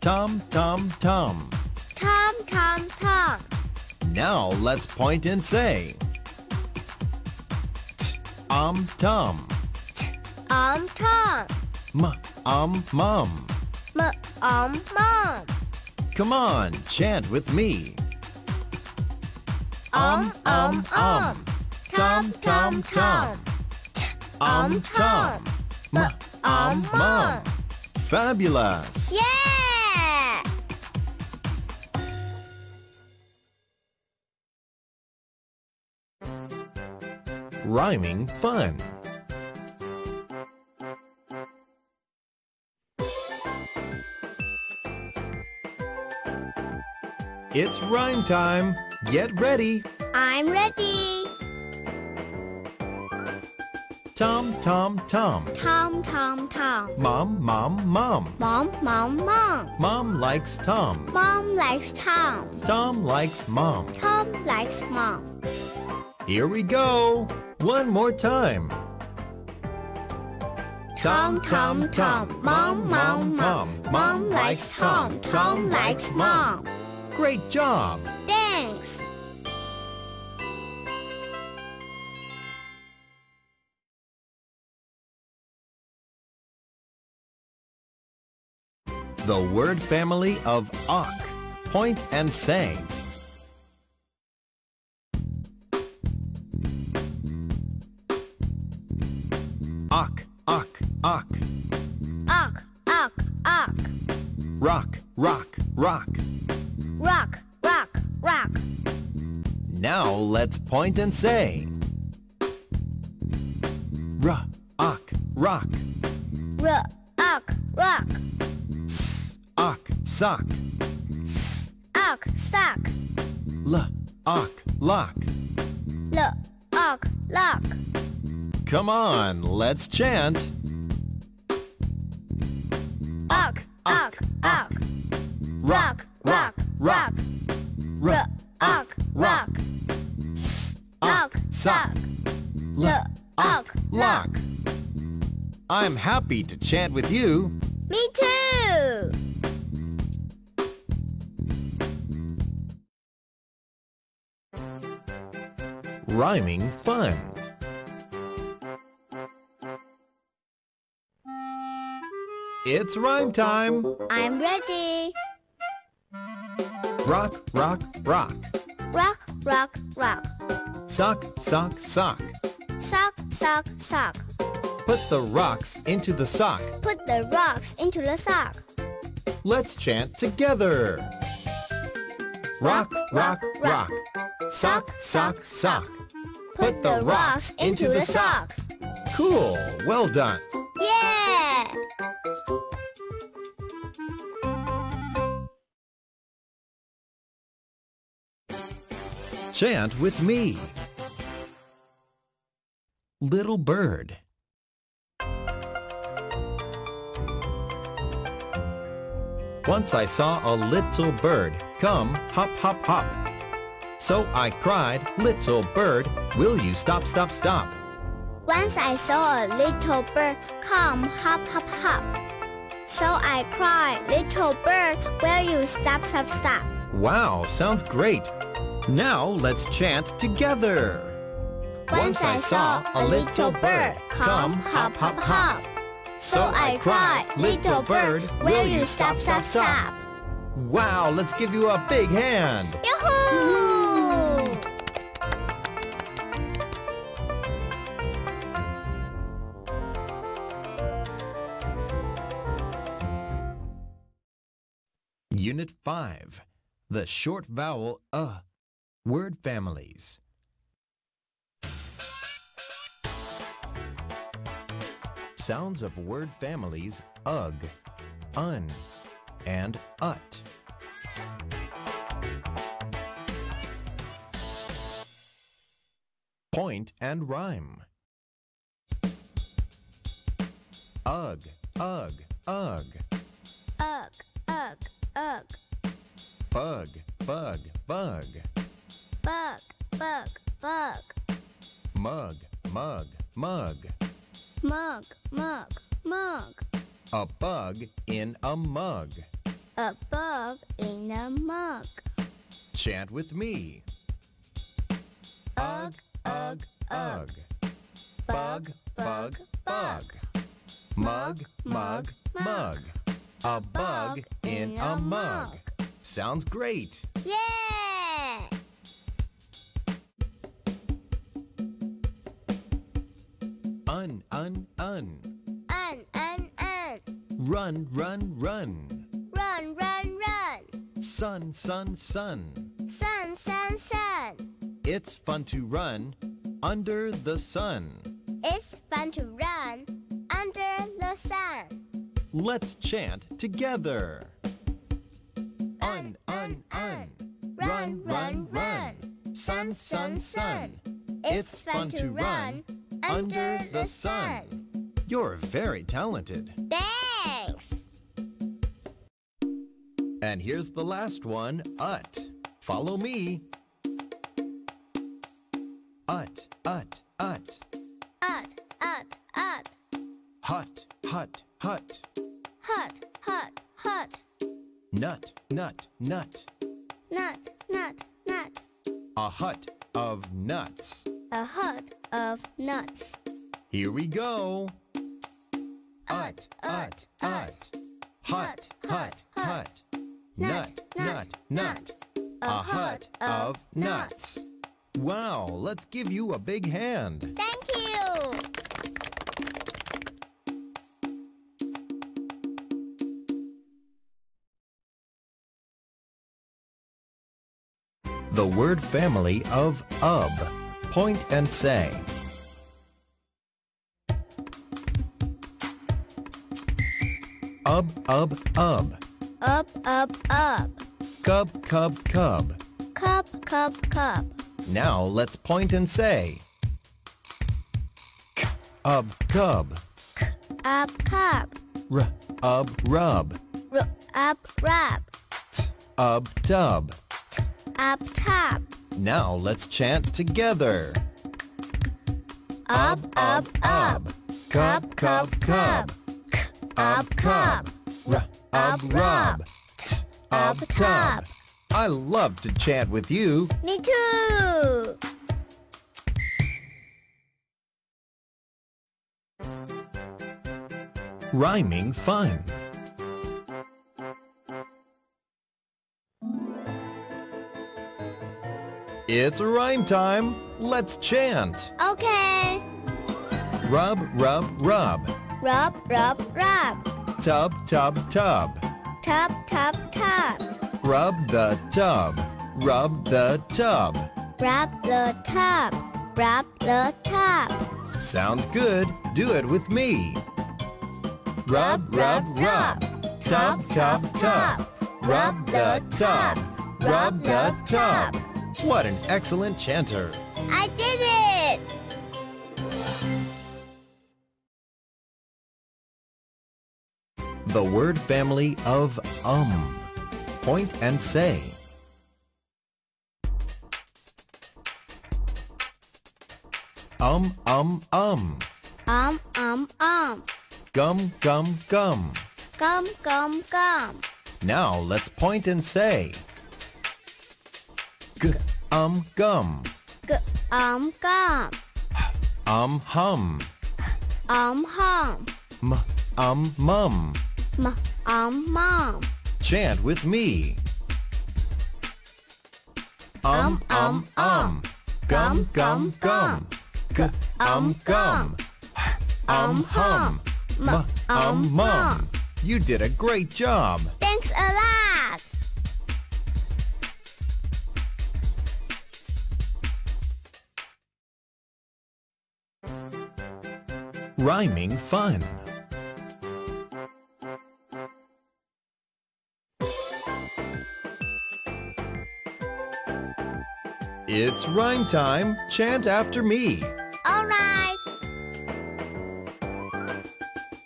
Tum, tum, tum. Tom, tom, tom. Now let's point and say. T, um, tum. Um, tom. M, um, mum. M, um, mom. Come on, chant with me. Um, um, um. Tom, tom, tom. Um, tum. M, um, mum. Fabulous! Yeah! Rhyming fun. It's rhyme time. Get ready. I'm ready. Tom, tom, tom. Tom, tom, tom. Mom, mom, mom. Mom, mom, mom. Mom likes Tom. Mom likes Tom. Tom likes mom. Tom likes mom. Here we go. One more time. Tom, Tom, Tom. Mom, mom, mom. Mom likes Tom. Tom likes mom. Great job. Thanks. The word family of Ak. Point and say. Ak, ak, ak. Uck, uck, uck. Rock, rock, rock. Rock, rock, rock. Now let's point and say. R, ak, rock. R, uck, rock. S, sock. Uck, sock. L, ak, lock. L, uck, lock. Come on, let's chant. Uck, uck, uck. Rock, rock, rock. R, uck, rock. S, Uck, sock. L, uck, lock. I'm happy to chant with you. Me too. Rhyming fun. It's rhyme time. I'm ready. Rock, rock, rock. Rock, rock, rock. Sock, sock, sock. Sock, sock, sock. Put the rocks into the sock. Put the rocks into the sock. Let's chant together. Rock, rock, rock. Sock, sock, sock. Put the rocks into the sock. Cool. Well done. Yeah! Chant with me. Little bird. Once I saw a little bird come hop, hop, hop. So I cried, little bird, will you stop, stop, stop? Once I saw a little bird come hop, hop, hop. So I cried, little bird, will you stop, stop, stop? Wow, sounds great. Now let's chant together. Once I saw a little bird come hop, hop, hop. So I cried, little bird, will you stop, stop, stop? Wow, let's give you a big hand. Yoo-hoo! Unit 5. The short vowel uh. Word families. Sounds of word families ug, un, and ut. Point and rhyme. Ugh, ugh, ugh. Ugh, ugh, ugh. Bug, bug, bug. Bug, bug, bug. Mug, mug, mug. Mug, mug, mug. A bug in a mug. A bug in a mug. Chant with me. Ugh, ugh, ugh. Bug, bug, bug. Mug, mug, mug. A bug in a mug. Sounds great. Yeah! Un, un, un. Un, un, un. Run, run, run. Run, run, run. Sun, sun, sun. Sun, sun, sun. It's fun to run under the sun. It's fun to run under the sun. Let's chant together. Un, un, un. Run, run, run. Sun, sun, sun. It's fun to run under the sun. You're very talented. Thanks. And here's the last one, ut. Follow me. Ut, ut, ut. Ut, ut, ut. Hut, hut, hut. Hut, hut, hut. Nut, nut, nut. Nut, nut, nut. A hut of nuts. A hut of nuts. Here we go. Ut, ut, ut. Hut, hut, hut. Nut, nut, nut. A hut of nuts. Wow, let's give you a big hand. Thank word family of ub. Point and say. Ub, ub, ub. Up, up, up. Cub, cub, cub. Cup, cup, cup. Now let's point and say. K, ub, cub. Up, cup. R, ub, rub. R, up, rub. T, ub, tub. Up, top. Now let's chant together. Up, up, up. Cub, cub, cub. Up, cup. R, ub, rub. T, Up, top. I love to chant with you. Me too. Rhyming fun. It's rhyme time. Let's chant. Okay. Rub, rub, rub. Rub, rub, rub. Tub, tub, tub. Tub, tub, tub. Rub the tub. Rub the tub. Rub the tub. Rub the tub. Sounds good. Do it with me. Rub, rub, rub. Tub, tub, tub. Rub the tub. Rub the tub. What an excellent chanter. I did it. The word family of um. Point and say. Um, um, um. Um, um, um. Gum, gum, gum. Gum, gum, gum. Now let's point and say. G, um, gum. G, um, gum. Um, hum. Um, hum. M, um, mum. M, um, mom. Chant with me. Um, um, um. Gum, gum, gum. G, um, gum. Um, hum. M, um, mum. You did a great job. Thanks a lot. Rhyming fun. It's rhyme time. Chant after me. All right.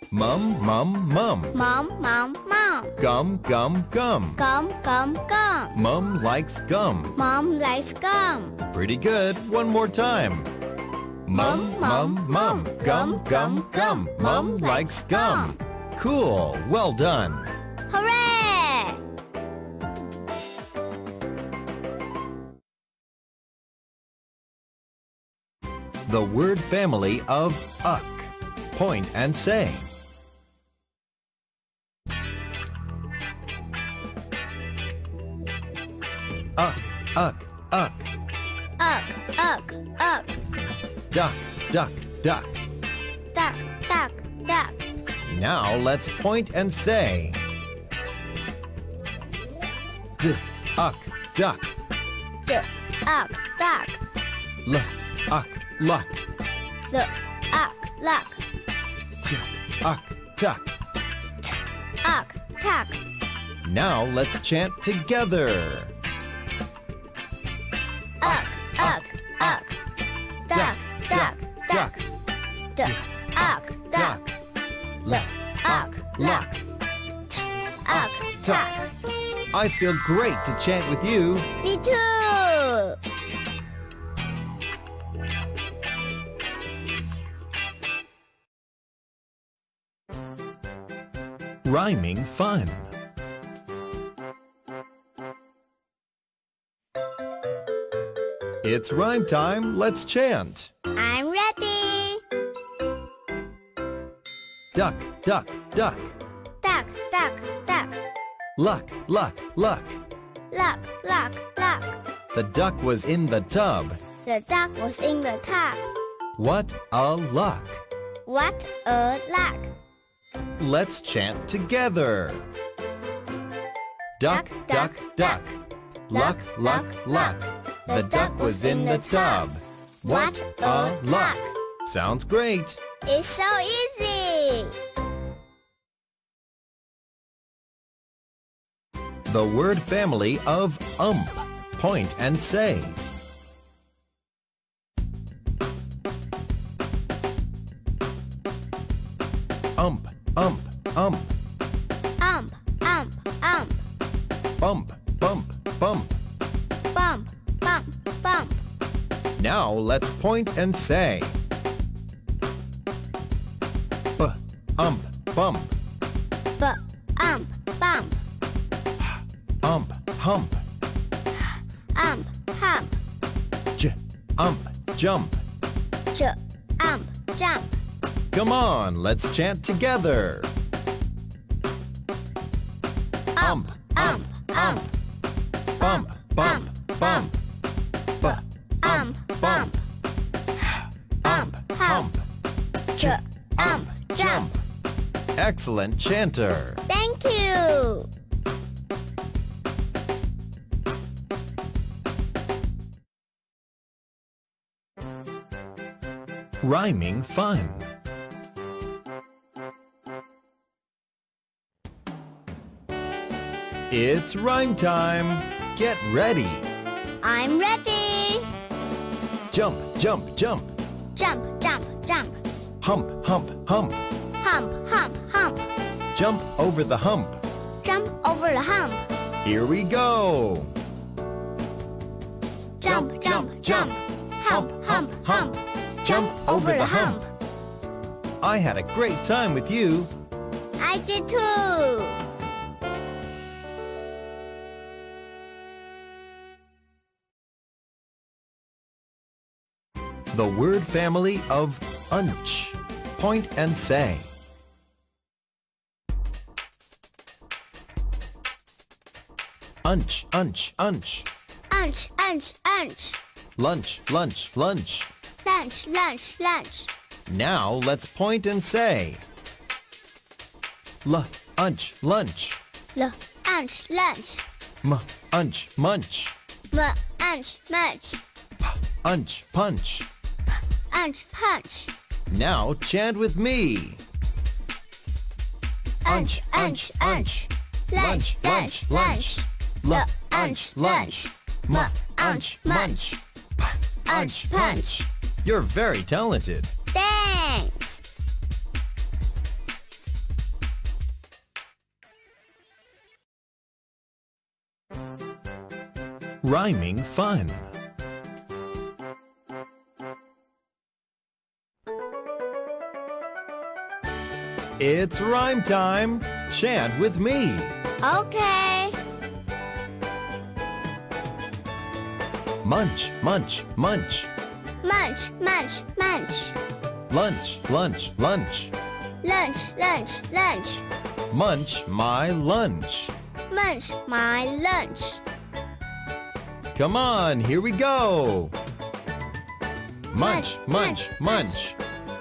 Mum, mum, mum. Mom, mom, mom. Gum, gum, gum. Gum, gum, gum. Mum likes gum. Mom likes gum. Pretty good. One more time. Mum, mum, mum, gum, gum, gum. Mum likes gum. Cool, well done. Hooray! The word family of uck. Point and say. Uck, uck, Duck, duck, duck. Duck, duck, duck. Now let's point and say. Duck. Duck. L, uck, luck. The, uck, luck. T, uck, tuck. Uck, tuck. Now let's chant together. I feel great to chant with you. Me too! Rhyming fun. It's rhyme time. Let's chant. I'm ready! Duck, duck, duck. Duck, duck, duck. Luck, luck, luck. Luck, luck, luck. The duck was in the tub. The duck was in the tub. What a luck. What a luck! Let's chant together. Duck, duck, duck. Luck, luck, luck. The duck was in the tub. What a luck. Sounds great. It's so easy! The word family of ump. Point and say. Ump, ump, ump. Ump, ump, ump. Bump, bump, bump. Bump, bump, bump. Now let's point and say. B, ump, bump. B, ump, bump. Ump, hump. Ump, hump. J, ump, jump. J, ump, jump. Come on, let's chant together. Ump, ump, ump. Bump, bump, bump. B, Ump, bump. ump, hump. J, ump, jump. Excellent chanter. Thank you! Rhyming fun. It's rhyme time. Get ready. I'm ready! Jump, jump, jump. Jump, jump, jump. Hump, hump, hump. Hump, hump, hump. Jump over the hump. Jump over the hump. Here we go. Jump, jump, jump. Hump, hump, hump. Jump over the hump. I had a great time with you. I did too! The word family of unch. Point and say. Unch, unch, unch. Unch, unch, unch. Lunch, lunch, lunch. Lunch, lunch, lunch. Now let's point and say. L, unch, lunch. L, unch, lunch. M, unch, munch. M, unch, munch. Unch, punch. Unch, punch. Now chant with me. Unch, unch, unch. Lunch, lunch, lunch. L, unch, lunch. M, unch, munch. Unch, punch. You're very talented. Thanks. Rhyming fun. It's rhyme time. Chant with me. Okay. Munch, munch, munch. Munch, munch, munch. Lunch, lunch, lunch. Lunch, lunch, lunch. Munch my lunch. Munch my lunch. Come on, here we go. Munch, munch, munch.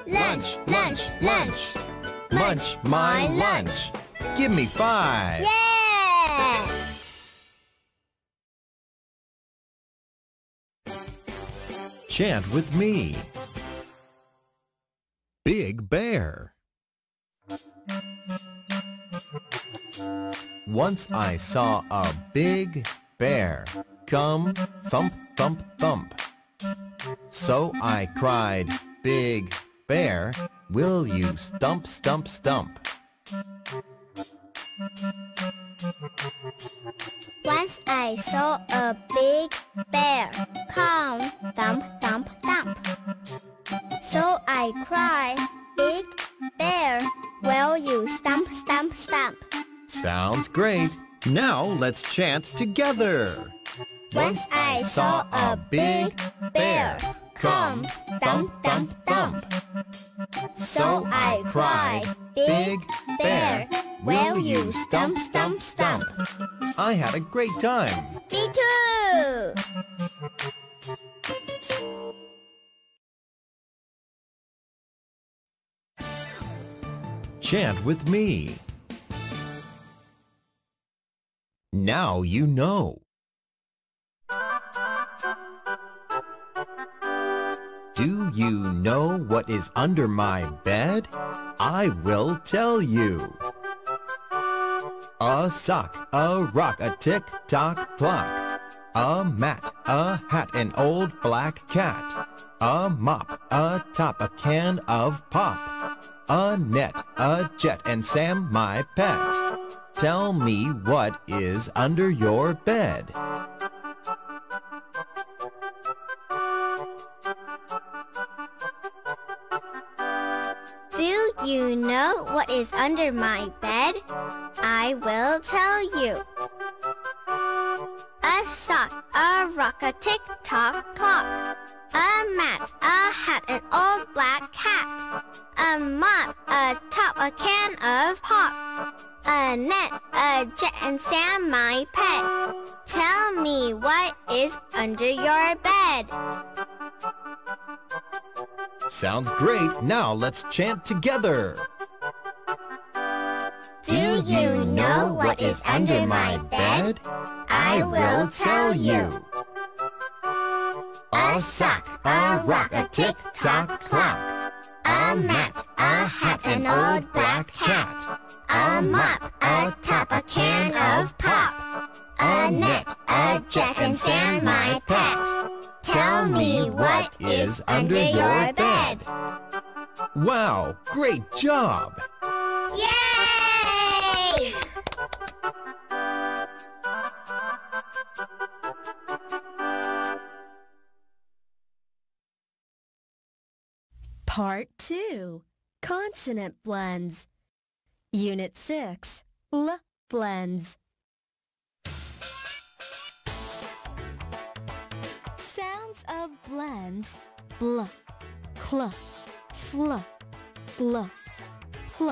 Lunch, lunch, lunch. Munch my lunch. Give me five. Yeah! Chant with me. Big Bear. Once I saw a big bear come thump, thump, thump. So I cried, Big Bear, will you stump, stump, stump? Once I saw a big bear come thump, thump, thump. So I cried, Big bear, will you stump, stump, stump? Sounds great. Now let's chant together. Once I saw a big bear come thump, thump, thump. So I cried, Big bear, will you stump, stump, stump? I had a great time. Me too! Chant with me. Now you know. Do you know what is under my bed? I will tell you. A sock, a rock, a tick-tock clock. A mat, a hat, an old black cat. A mop, a top, a can of pop. A net, a jet, and Sam, my pet. Tell me what is under your bed. You know what is under my bed? I will tell you. A sock, a rock, a tick-tock clock. A mat, a hat, an old black cat. A mop, a top, a can of pop. A net, a jet, and Sam, my pet. Tell me what is under your bed. Sounds great. Now let's chant together. Do you know what is under my bed? I will tell you. A sock, a rock, a tick-tock clock. A mat, a hat, an old black cat. A mop, a top, a can of pop. A net, a jack, and Sam, my pet. Tell me what is under your bed. Wow, great job! Yay! Part 2 Consonant Blends Unit 6 L Blends Blends Bl, cl, fl, gl, pl.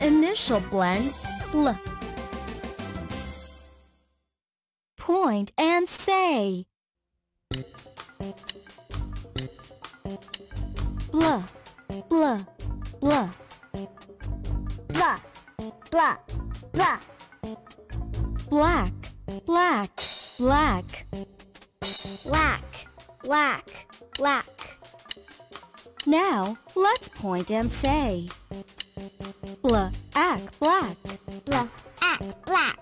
Initial blend Bl. Point and say. Blah, blah, blah. Blah, blah, blah. Black, black, black. Black, black, black. Now let's point and say. Black. Blah, ack, black.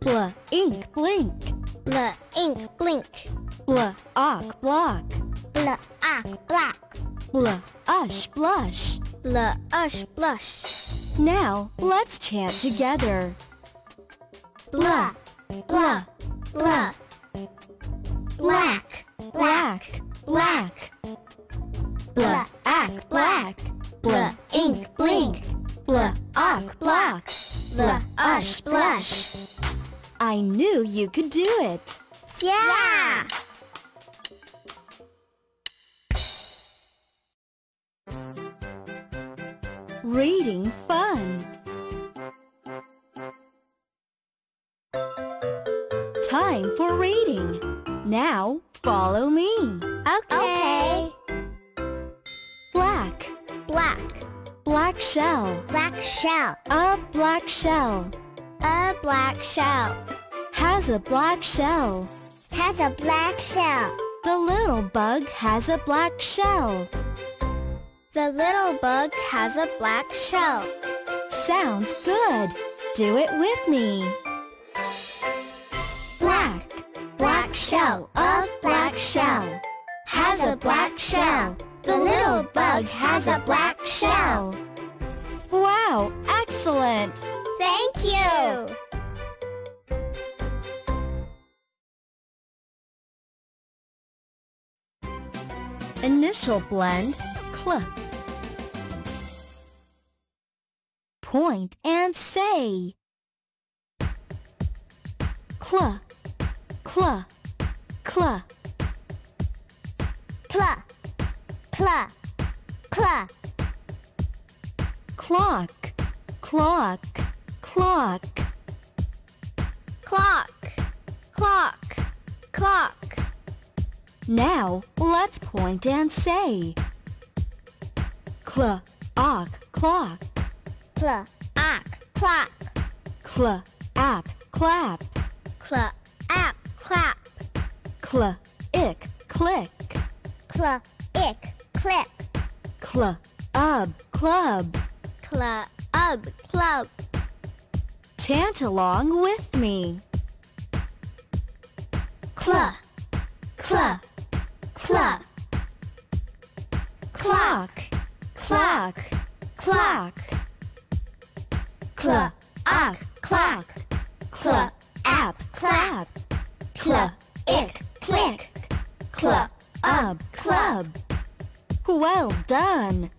Blah, ink, blink. Blah, ink, blink. Blah, ock, block. Black. Blah, ush, blush. Blah, ush, blush. Now let's chant together. Blah, blah, blah. Black, black, black. Blah, ack, black. Blah, ink, blink. Blah, ock, block. Blah, ush, blush. I knew you could do it. Yeah! Reading fun. Time for reading. Now follow me. Okay. Black, Black. black shell. Black shell. A black shell A black shell. has a black shell. Has a black shell. The little bug has a black shell. The little bug has a black shell. Sounds good. Do it with me. Shell, a black shell. Has a black shell. The little bug has a black shell. Wow, excellent. Thank you. Initial blend, cl. Point and say. Cl, cl, cl. Cla. Cla. Cla. Clock, clock, clock. Clock. Clock. Clock. Now let's point and say. Cl, ock, clock. Cla. Ack. Clock. Cl, app, clap. Cla. Cl, ick, click. Cla. Ick. Click. Cl, ub, club. Cla. Ub. Club. Chant along with me. Cla. Cla. Cla. Clock, clock, clock. Cl, ock, clock. Cl, app, clap. Cl, ick. Cl, ub, club. Well done.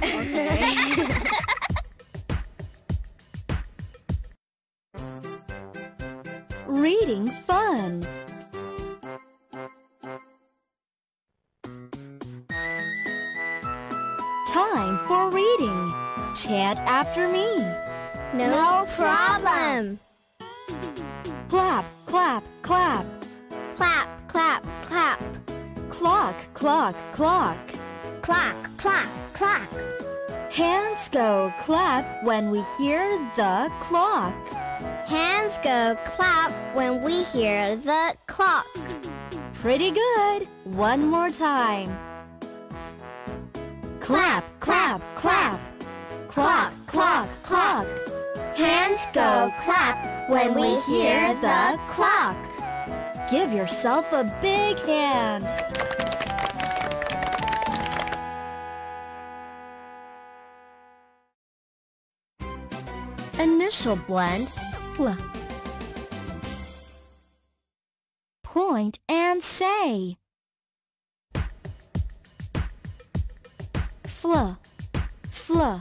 Reading fun. Time for reading. Chant after me. No problem. Clap, clap, clap. Clap. Clap. Clock, clock. Clock. Clock. Clock. Hands go clap when we hear the clock. Hands go clap when we hear the clock. Pretty good. One more time. Clap, clap, clap. Clock, clock, clock. Hands go clap when we hear the clock. Give yourself a big hand. Initial blend, fl. Point and say. Fl, fl,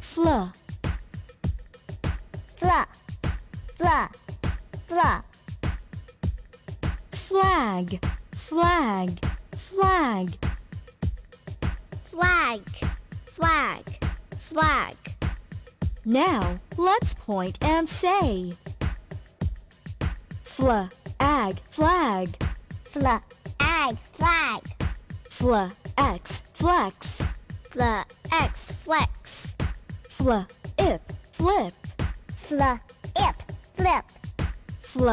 fl. Fla. Fla. Fla. Flag, flag, flag. Flag. Flag. Flag. Now, let's point and say. Fl, ag, flag. Fla. Ag. Flag. Fl, x, flex. Fla. X. Flex. Fl, ip, flip. Fla. Ip. Flip. Fl,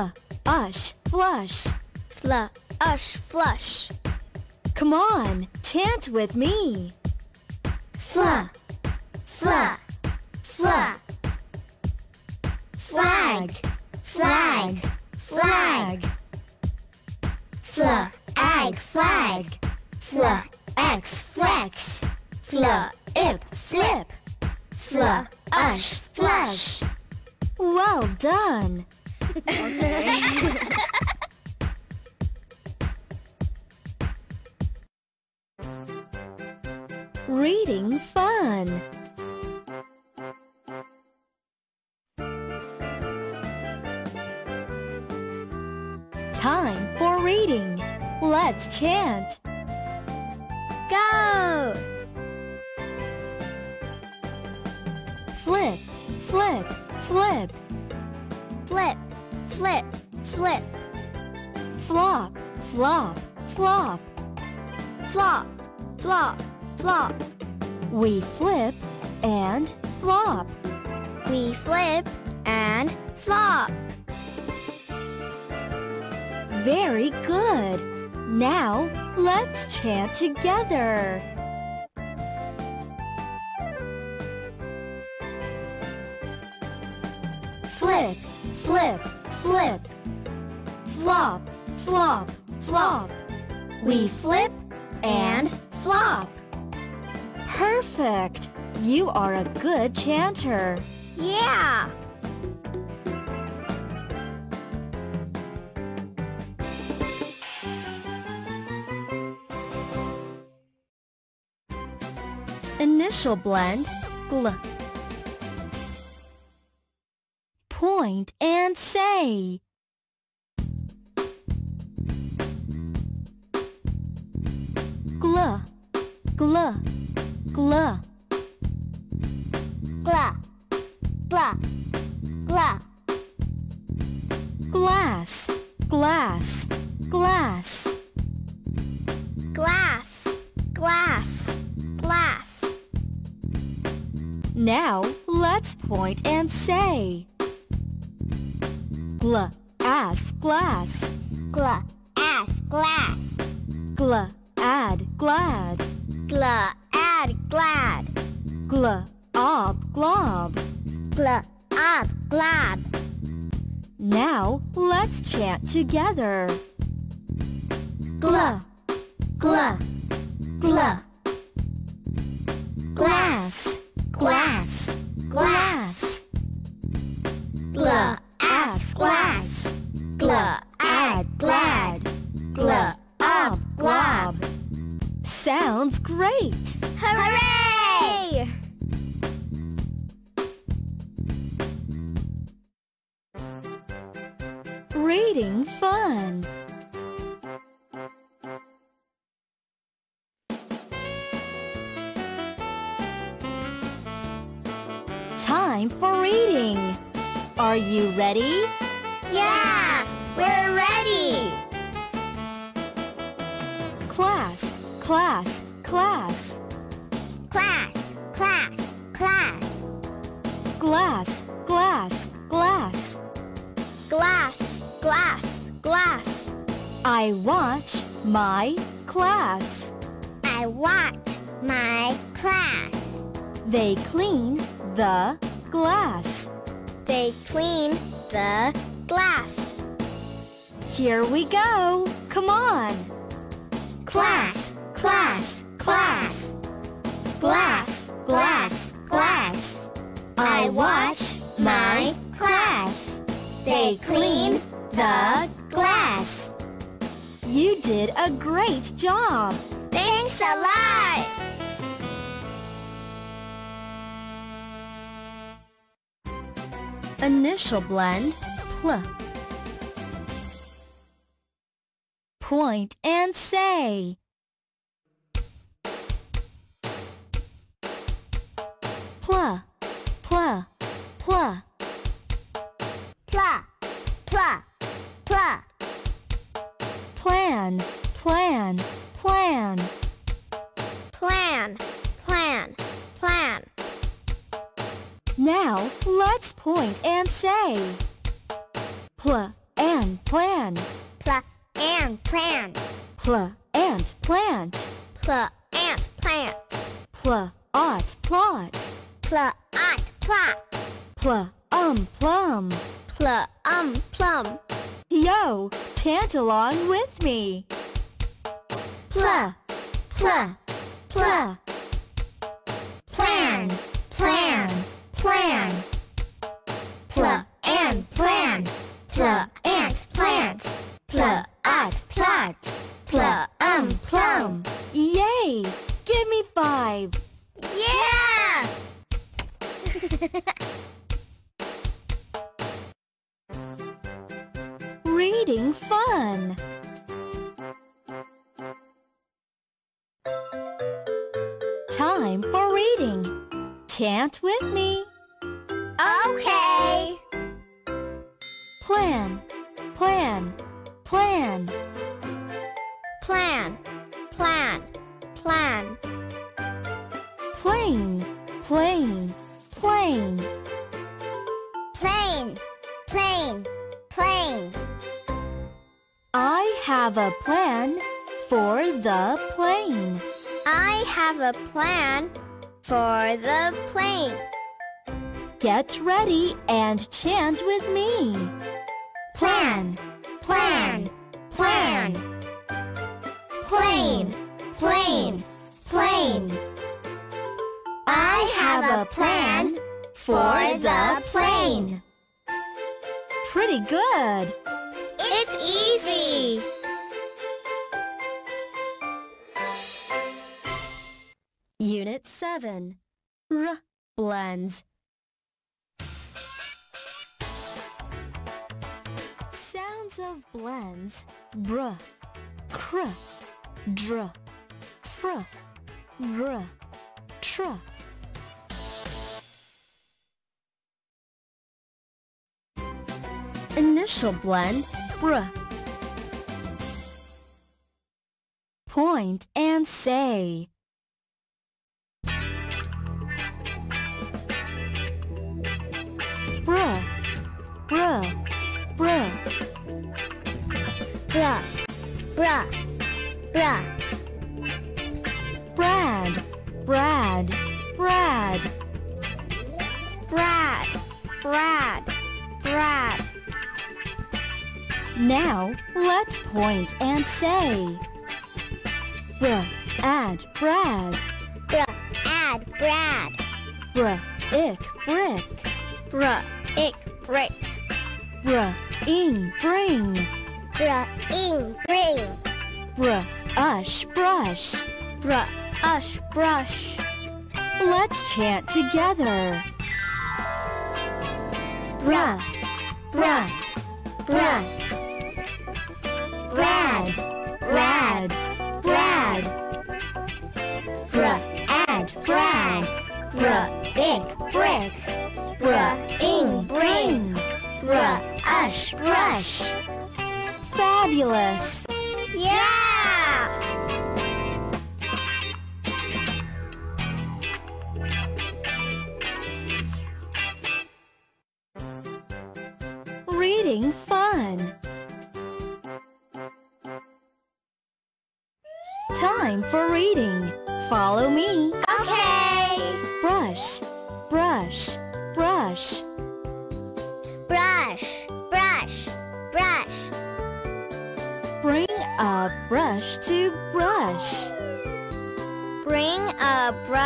ush, flush. Fla. Ush. Flush. Come on, chant with me. Fla. Fla. Fla flag, flag, flag, flag, flag, flag, flag, flag, x flex, fla, ip flip, fla, ush flush. Well done. Reading fun. Let's chant. Go! Flip, flip, flip. Flip, flip, flip. Flop, flop, flop. Flop, flop, flop. We flip and flop. We flip and flop. Very good. Now let's chant together. Flip, flip, flip. Flop, flop, flop. We flip and flop. Perfect. You are a good chanter. Yeah! Initial blend gl. Point and say. Gl, gl, gl. Gla, gla, gla. Glass, glass. Glass, Now let's point and say. Gl, ass, glass. Gla, ass, glass. Gl, add, glad. Gla, add, glad. Gl, ob, glob. Gla, ob, glad. Now let's chant together. Gla, gla, gla. Glass, glass, glass. Gla, ass, glass. Gla, add, glad. Gla, ob, glob. Sounds great! Hooray! Reading fun! Time for reading! Are you ready? Yeah, we're ready. Class, class, class. Class, class, class. Glass, glass, glass. Glass, glass, glass. I watch my class. I watch my class. They clean the glass. They clean the glass. Here we go. Come on. Class, class, class. Glass, glass, glass. I watch my class. They clean the glass. You did a great job. Thanks a lot. Initial blend pl. Point and say. And Initial blend. Br. Point and say. Bruh, bruh, bruh. Bruh, bruh, bruh. Brad, Brad, Brad. Brad, Brad, Brad. Now let's point and say. Bruh, add Brad. Bruh, add Brad. Bruh, ick, brick. Bruh, ick, brick. Bruh, ing, bring. Bruh, ing, bring. Bruh, ush, brush. Bruh, ush, brush. Let's chant together. Bruh, bruh, bruh. Brad, Brad, Brad. Bruh, add Brad. Bruh, ick, brick. Bruh, ing, bring. Bruh, ush, brush. Fabulous. Yeah!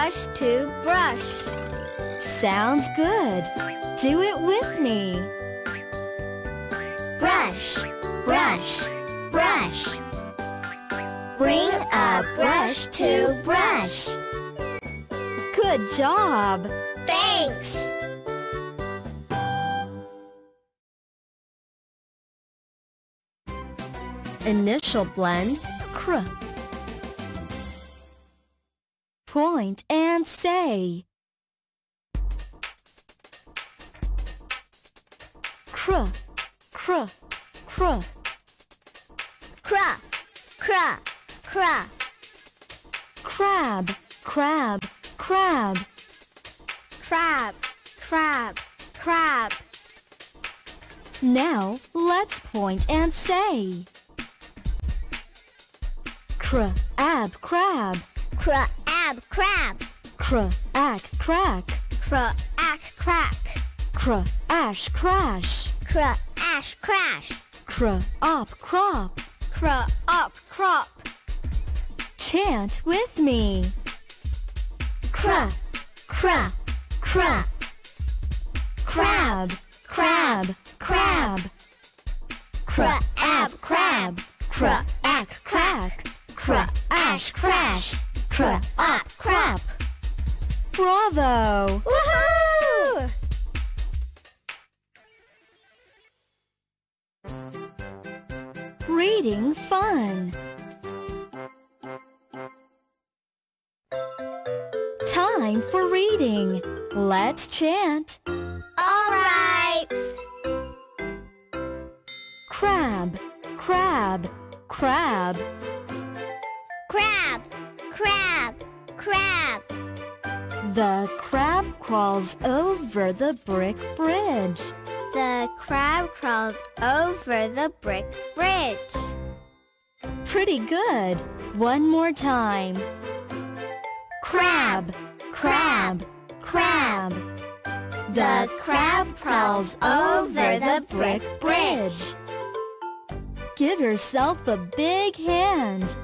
Brush to brush. Sounds good. Do it with me. Brush, brush, brush. Bring a brush to brush. Good job. Thanks. Initial blend, cr. Point and say. Cr, cr, cr. Cra, cra, cra. Crab, crab, crab. Crab, crab, crab. Now let's point and say. Crab, crab. crab. Cra, ab, crab. Cr, ack, crack. Cra, crack. Cr, ash, crash. Crash. Cr, op, crop. Cra, up, crop. Chant with me. Cra, cra, cra. Crab, crab, crab. Cra, ab, crab. Cra, ack, crack. Cra, ash, crash. Cra, op, ah, crop. Bravo! Woohoo! Reading fun. Time for reading. Let's chant. All right. Crab, crab, crab. Crab, crab. The crab crawls over the brick bridge. The crab crawls over the brick bridge. Pretty good. One more time. Crab, crab, crab. The crab crawls over the brick bridge. Give yourself a big hand.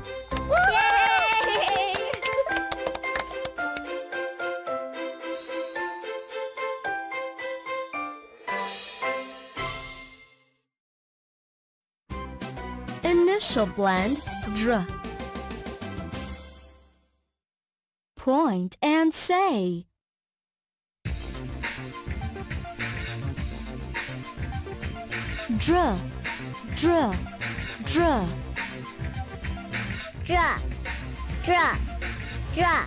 Initial blend dr. Point and say. Dr, dr, dr. Dra, dra, dra.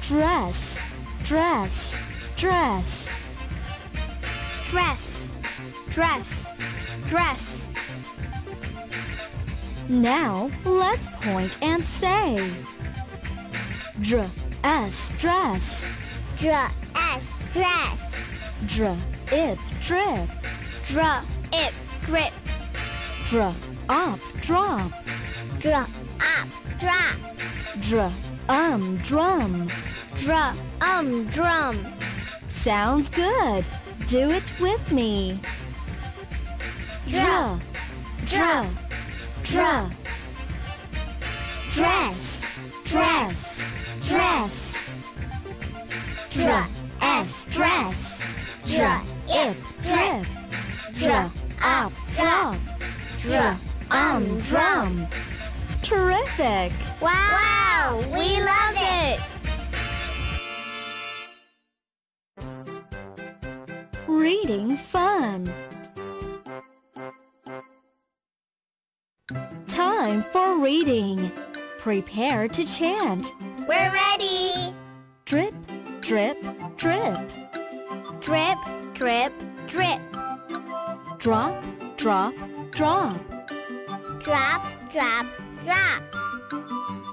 Dress, dress, dress. Dress, dress, dress. Now let's point and say. Dr, s, dress. Dra, s, dress. Dr, ip, drip. Dra, ip, grip. Dr, up, drop. Dra, up, drop. Dr, um, drum. Dra, um, drum. Sounds good. Do it with me. Dra, dra, dra. Dress, dress, dress. Dra, s, dress. Dra, ip, drip. Dra, up, drop. Dra, um, drum. Terrific. Wow, we love it. Reading fun. Time for reading. Prepare to chant. We're ready. Drip, drip, drip. Drip, drip, drip. Drop, drop, drop. Drop, drop, drop.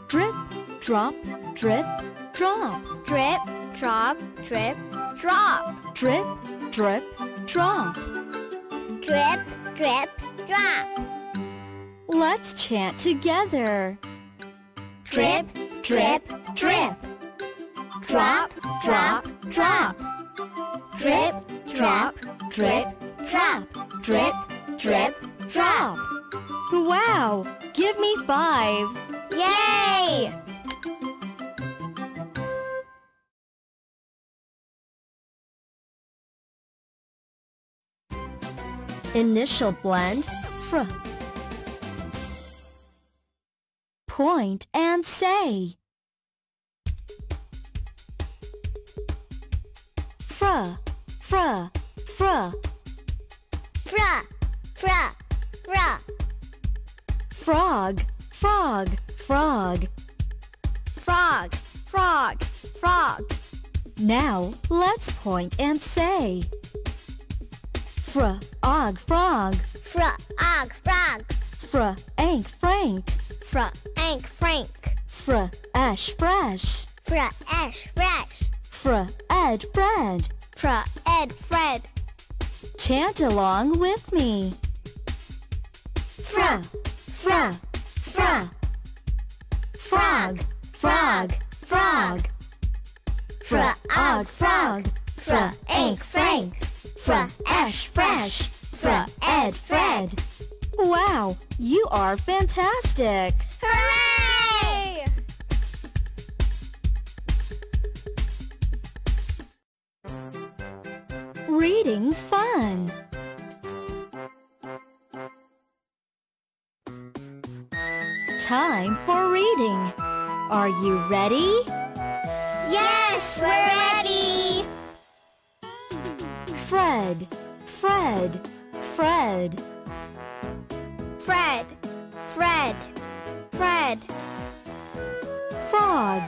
Drip, drop, drip, drop. Drip, drop, drip, drop. Drip, drip, drop. Drip, drip, drop. Let's chant together. Drip, drip, drip. Drop, drop, drop. Drip, drop, drip, drop. Drip, drip, drop. Wow! Give me five. Yay! Initial blend fr. Point and say. Fra, fra, fra. Fra, fra, fra. Frog, frog, frog. Frog, frog, frog. Now let's point and say. Fra, og, frog. Fra, og, frog. Fra, ank, frank. Fra, ank, frank. Fra, ash, fresh. Fra, ash, fresh. Fra, ed, fred. Fra, ed, fred. Chant along with me. Fra, fra, fra. Frog, frog, frog. Fra, og, frog. Fra, ank, frank. Fra, ash, fresh. Fra, ed, fred. Wow, you are fantastic. Hooray! Reading fun. Time for reading. Are you ready? Yes, we're ready. Fred, Fred, Fred. Fred, Fred, Fred. Frog,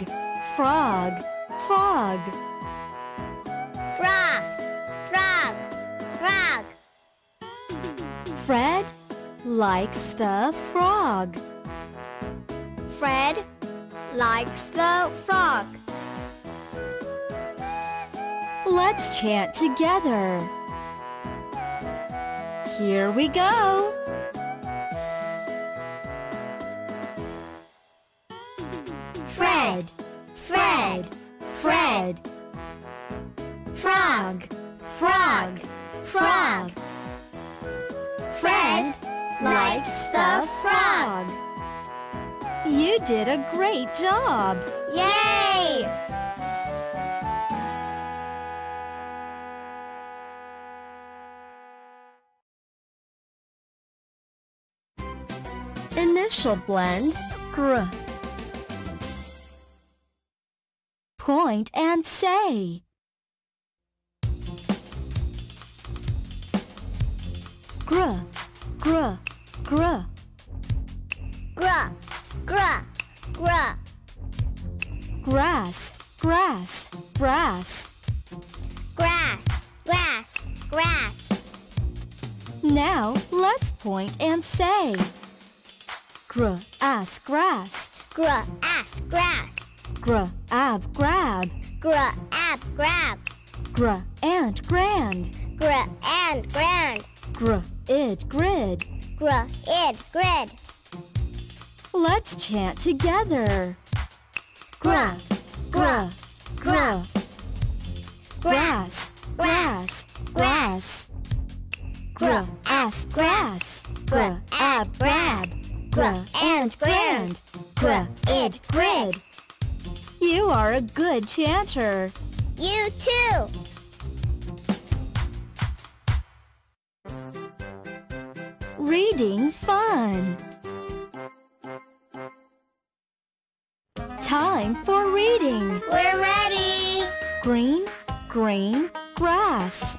frog, frog. Frog, frog, frog. Fred likes the frog. Fred likes the frog. Let's chant together. Here we go. Did a great job. Yay! Initial blend, gr. Point and say. Gr, gr, gr. Gruh, gruh, gruh. Grass, grass, grass. Grass, grass, grass. Now let's point and say. Gr, ass, grass. Grass. Gr, ab, grab. Gruh, ab, grab. Gr, and grand. Gruh, and grand. Gr, id, grid. Gruh, id, grid. Let's chant together. Gra, gra, gra. Grass, grass, grass. Gra, ass, grass. Gra, ab, grab. Gra, and grand. Gra, id, grid. You are a good chanter. You too. Reading fun. Time for reading. We're ready. Green, green, grass.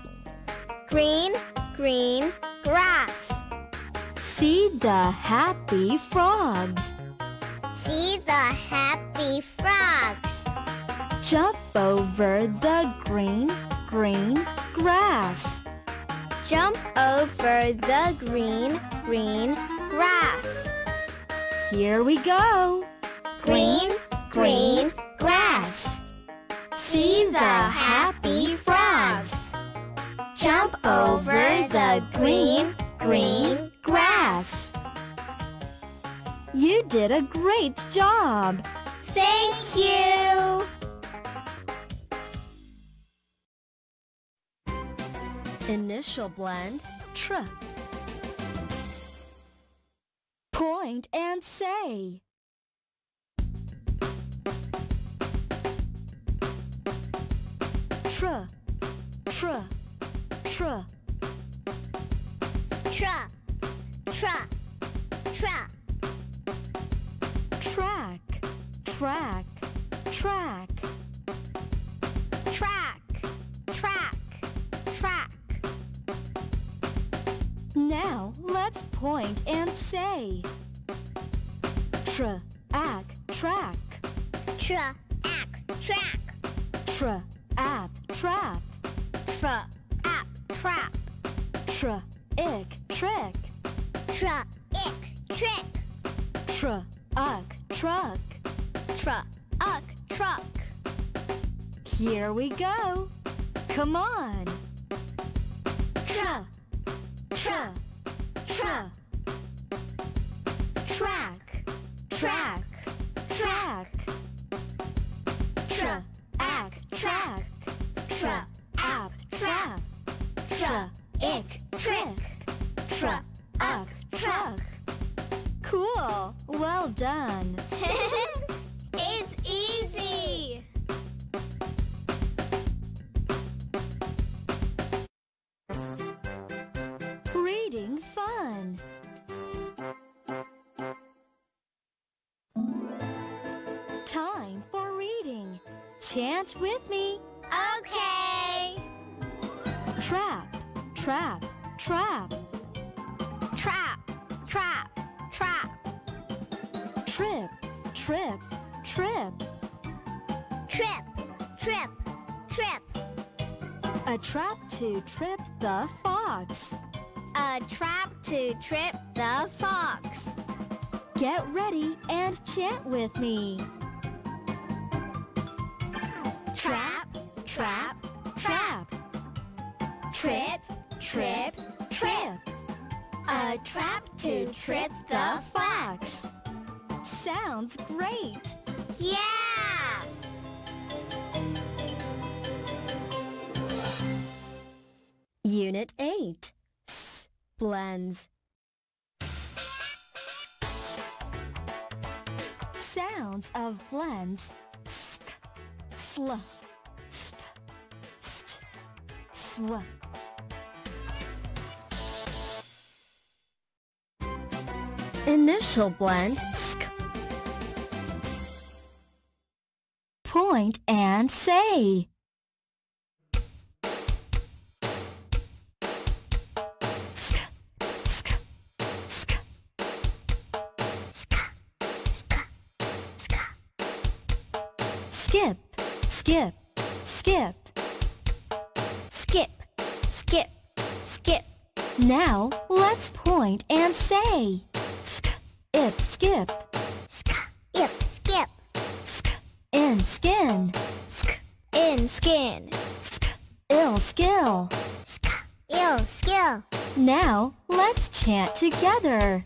Green, green, grass. See the happy frogs. See the happy frogs. Jump over the green, green grass. Jump over the green, green grass. Here we go. Green, green grass. See the happy frogs. Jump over the green, green grass. You did a great job. Thank you. Initial blend, tr. Point and say. Tr, tr, tr. Tra, tra, tra. Track, track, track. Track, track, track. Now let's point and say. Tr, ack, track. Tra, ack, track. Trap. Tra, app, trap. Tr, ick, trick. Tra, ick, trick. Tr, uck, truck. Tra, uck, truck. Here we go. Come on. Tra, Tra, tra. Track, to trip the fox. A trap to trip the fox. Get ready and chant with me. Trap, trap, Trap, trip, trip, trip. A trap to trip the fox. Sounds great. Yeah! Unit 8. S blends. Sounds of blends. Sk, sl, sp, st, sw. Initial blend. Sk. Point and say. Sk, ip, skip. Sk, Ip, skip. Sk, in skin. Sk, in skin. Sk, ill skill. Sk, ill, skill. Now let's chant together.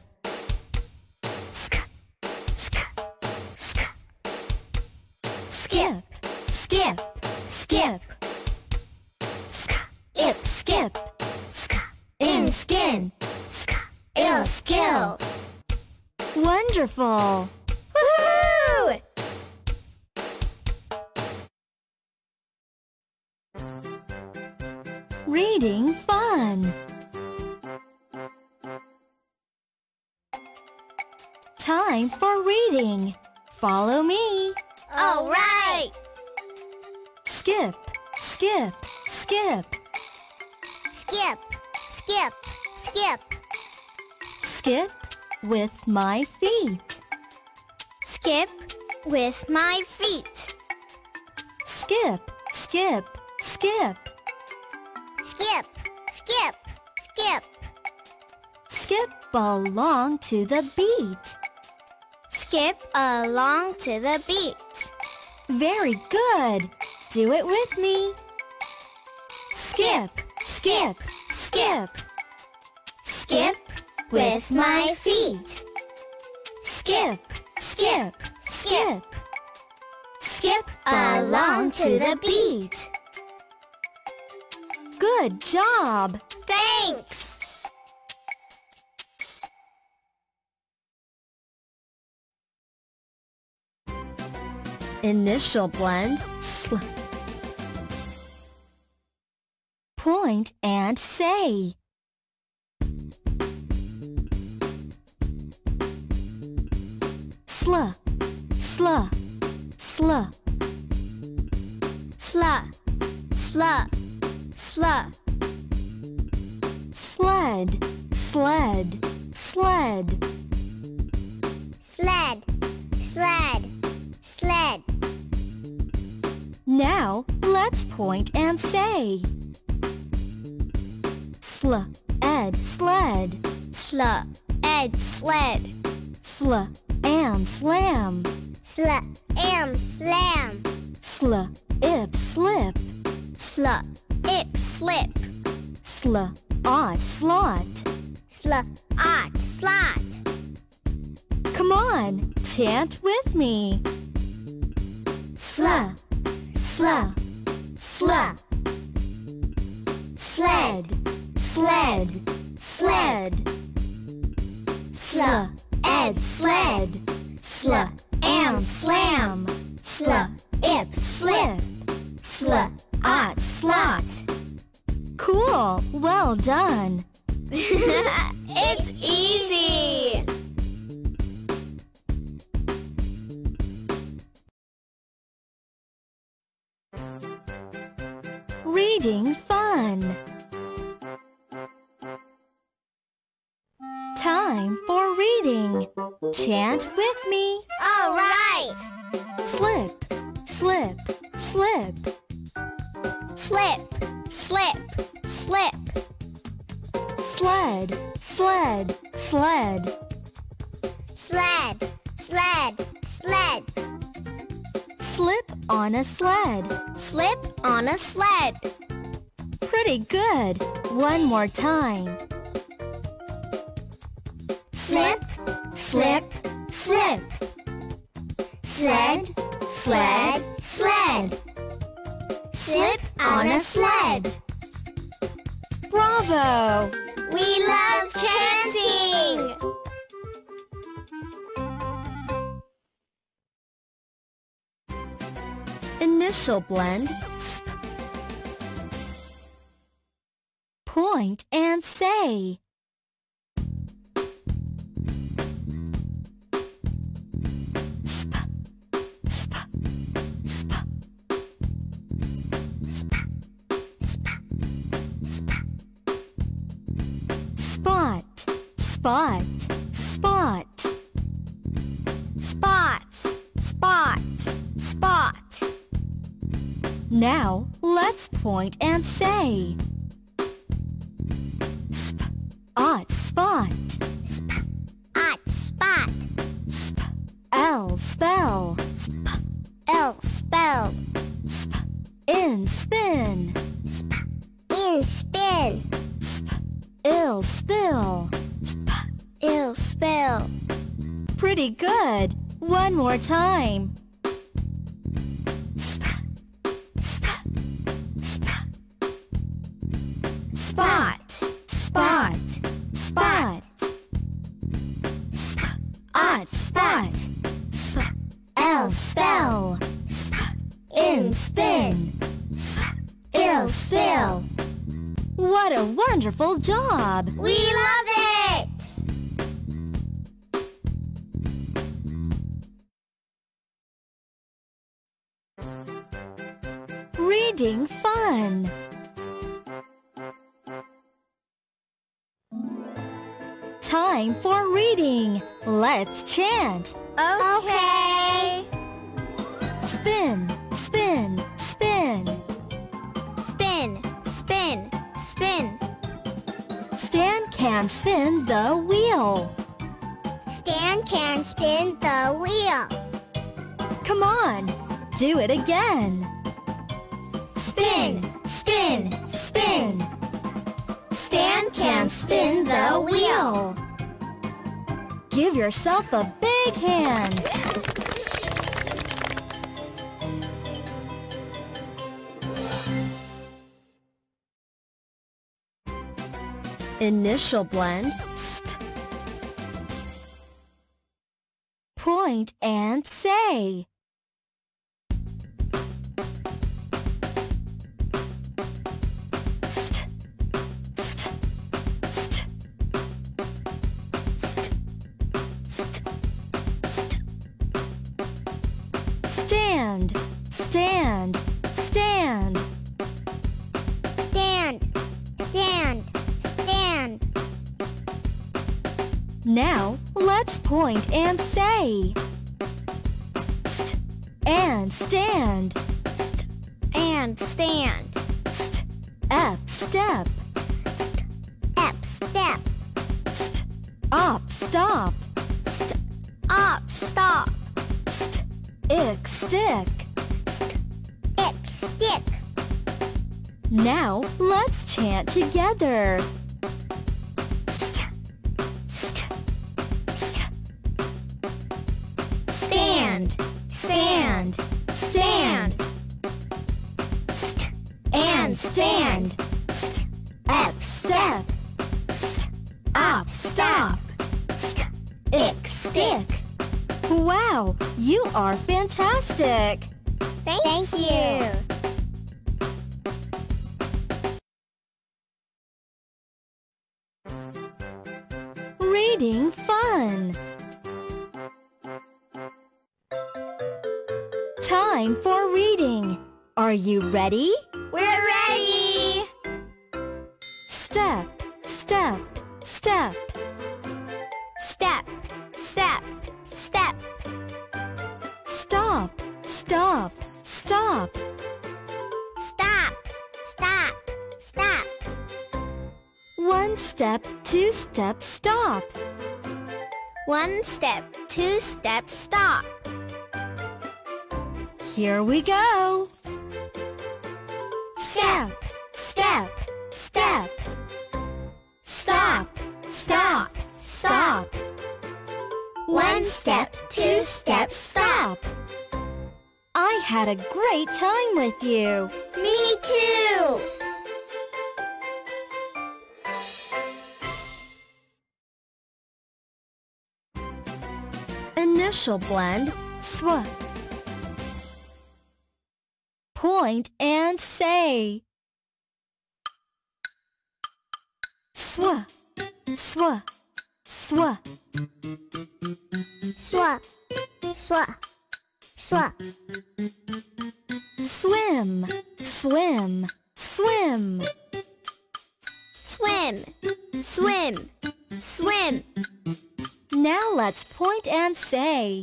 Wonderful! Woohoo! Reading fun. Time for reading. Follow me. All right. Skip, skip, skip. Skip, skip, skip. Skip with my feet. Skip with my feet. Skip, skip, skip. Skip, skip, skip. Skip along to the beat. Skip along to the beat. Very good. Do it with me. Skip, skip, skip. Skip with my feet. Skip, skip, skip. Skip along to the beat. Good job. Thanks. Initial blend. Point And say. Sl. Slut, slut, slut. Sled, sled, sled. Sled, sled, sled. Now let's point and say. Sl, ed, sled. Slut, ed, sled. Sl, and slam. Slut, am, slam. Sl, ip, slip. Slut, ip, slip. Sl, ot, slot. Slut, ot, slot. Come on, chant with me. Sl, sl, sl. Sled, sled, sled. Sl, ed, sled. Sl, am, slam. Sl, ip, slip. Sl, ot, slot. Cool, well done. it's easy. Reading fun. Time for reading. Chant with me. All right. Slip, slip, slip. Slip, slip, slip. Sled, sled, sled. Sled, sled, sled. Slip on a sled. Slip on a sled. Pretty good. One more time. Slip, slip, slip. Sled, sled. Slip on a sled. Bravo! We love chanting! Initial blend. Sp. Point and say. Spot, spot. Spots, spot, spot. Now let's point and say. More time. A big hand. Initial blend. St. Point and say. Stand, stand, stand. Stand, stand, stand. Now let's point and say. St and stand. St And stand. st up step. Up, step. St up stop. St up, stop. Ick stick. St ick, stick. Now let's chant together. St st st Stand, stand, stand. st And stand. You are fantastic. Thank, you. Reading fun. Time for reading. Are you ready? We're ready. Step, step, step. Step, two step, stop. One step, two step, stop. Here we go. Step, step, step. Stop, stop, stop. One step, two step, stop. I had a great time with you. Me too. Initial blend, sw. Point and say. Sw, sw, sw. Swa, swa, swa. Swim, swim, swim. Swim, swim, swim. Now let's point and say.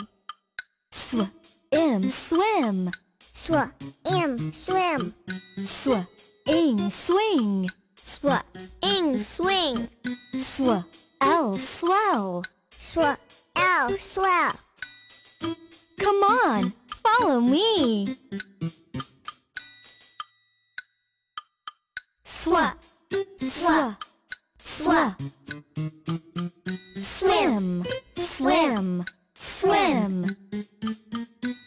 Sw, im, swim. Swa, im, swim. Sw, ing, swing. Swa, ing, swing. Sw, l, swell. Swa, l, swell. Come on, follow me. Swa, swa, swa. Swim, swim, swim.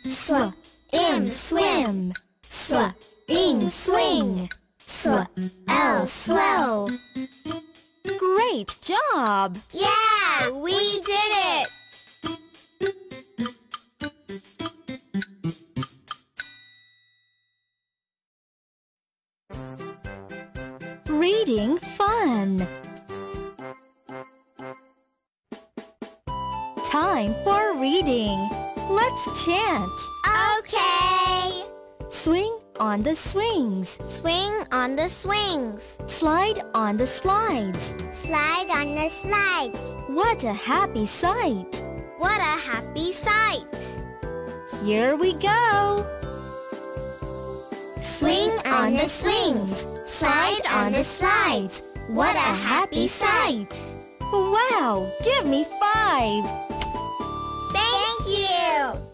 Sw, im, swim. Sw, ing, swing. Sw, l, swell. Great job! Yeah, we did it. Reading fun. Time for reading. Let's chant. Okay. Swing on the swings. Swing on the swings. Slide on the slides. Slide on the slides. What a happy sight. What a happy sight. Here we go. Swing on the swings. Slide on the slides. What a happy sight. Wow, give me five. You.